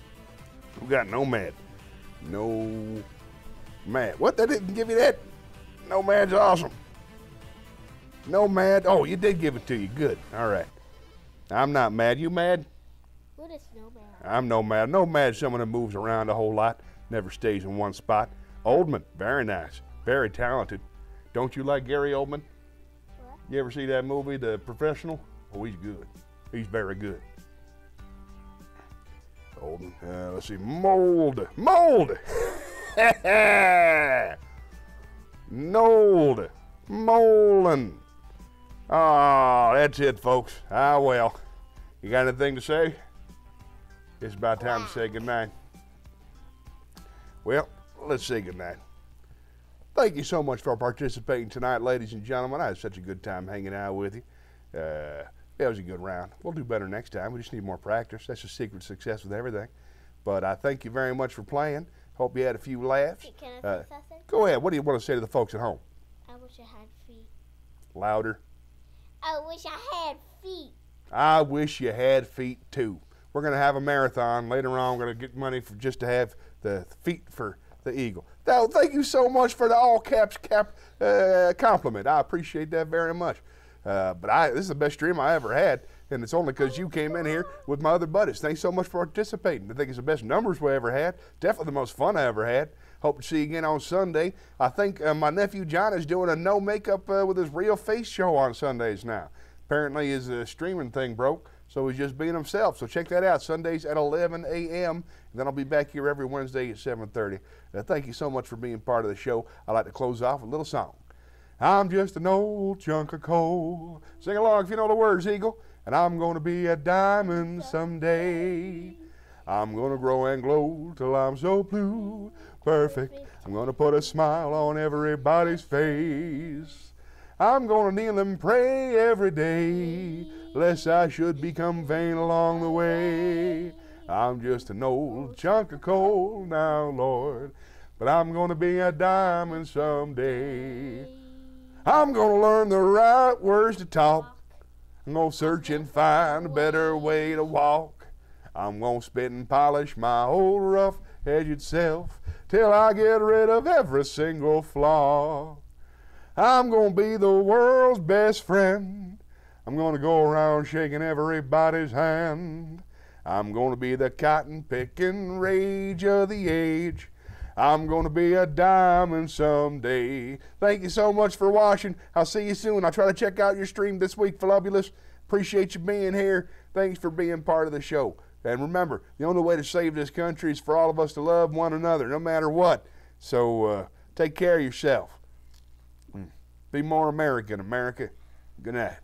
Who got Nomad? No mad. What? They didn't give you that? Nomad's awesome. No mad. Oh, you did give it to you. Good. All right. I'm not mad. You mad? What is snowman? I'm no mad. No mad. Someone that moves around a whole lot, never stays in one spot. Oldman, very nice, very talented. Don't you like Gary Oldman? What? You ever see that movie, The Professional? Oh, he's good. He's very good. Oldman. Uh, let's see. Mold. Mold. Nold. Molin. Oh, that's it, folks. Ah, well. You got anything to say? It's about time to say goodnight. Well, let's say goodnight. Thank you so much for participating tonight, ladies and gentlemen. I had such a good time hanging out with you. Uh, it was a good round. We'll do better next time. We just need more practice. That's the secret to success with everything. But I thank you very much for playing. Hope you had a few laughs. Hey, Can I Uh, something? go ahead. What do you want to say to the folks at home? I wish I had feet. Louder. I wish I had feet. I wish you had feet too. We're going to have a marathon later on. We're going to get money for just to have the feet for the eagle. Now, thank you so much for the all caps cap uh, compliment. I appreciate that very much. Uh, but I, this is the best dream I ever had, and it's only because you came in here with my other buddies. Thanks so much for participating. I think it's the best numbers we ever had. Definitely the most fun I ever had. Hope to see you again on Sunday. I think uh, my nephew John is doing a no makeup uh, with his real face show on Sundays now. Apparently, his uh, streaming thing broke, so he's just being himself. So check that out Sundays at 11 a.m. Then I'll be back here every Wednesday at 7:30. Uh, thank you so much for being part of the show. I'd like to close off with a little song. I'm just an old chunk of coal. Sing along if you know the words, Eagle. And I'm going to be a diamond someday. I'm going to grow and glow till I'm so blue, perfect. I'm going to put a smile on everybody's face. I'm going to kneel and pray every day, lest I should become vain along the way. I'm just an old chunk of coal now, Lord, but I'm going to be a diamond someday. I'm going to learn the right words to talk. I'm going to search and find a better way to walk. I'm going to spit and polish my old rough edged self till I get rid of every single flaw. I'm going to be the world's best friend. I'm going to go around shaking everybody's hand. I'm going to be the cotton picking rage of the age. I'm going to be a diamond someday. Thank you so much for watching. I'll see you soon. I'll try to check out your stream this week, Flubulous. Appreciate you being here. Thanks for being part of the show. And remember, the only way to save this country is for all of us to love one another, no matter what. So uh, take care of yourself. Be more American, America. Good night.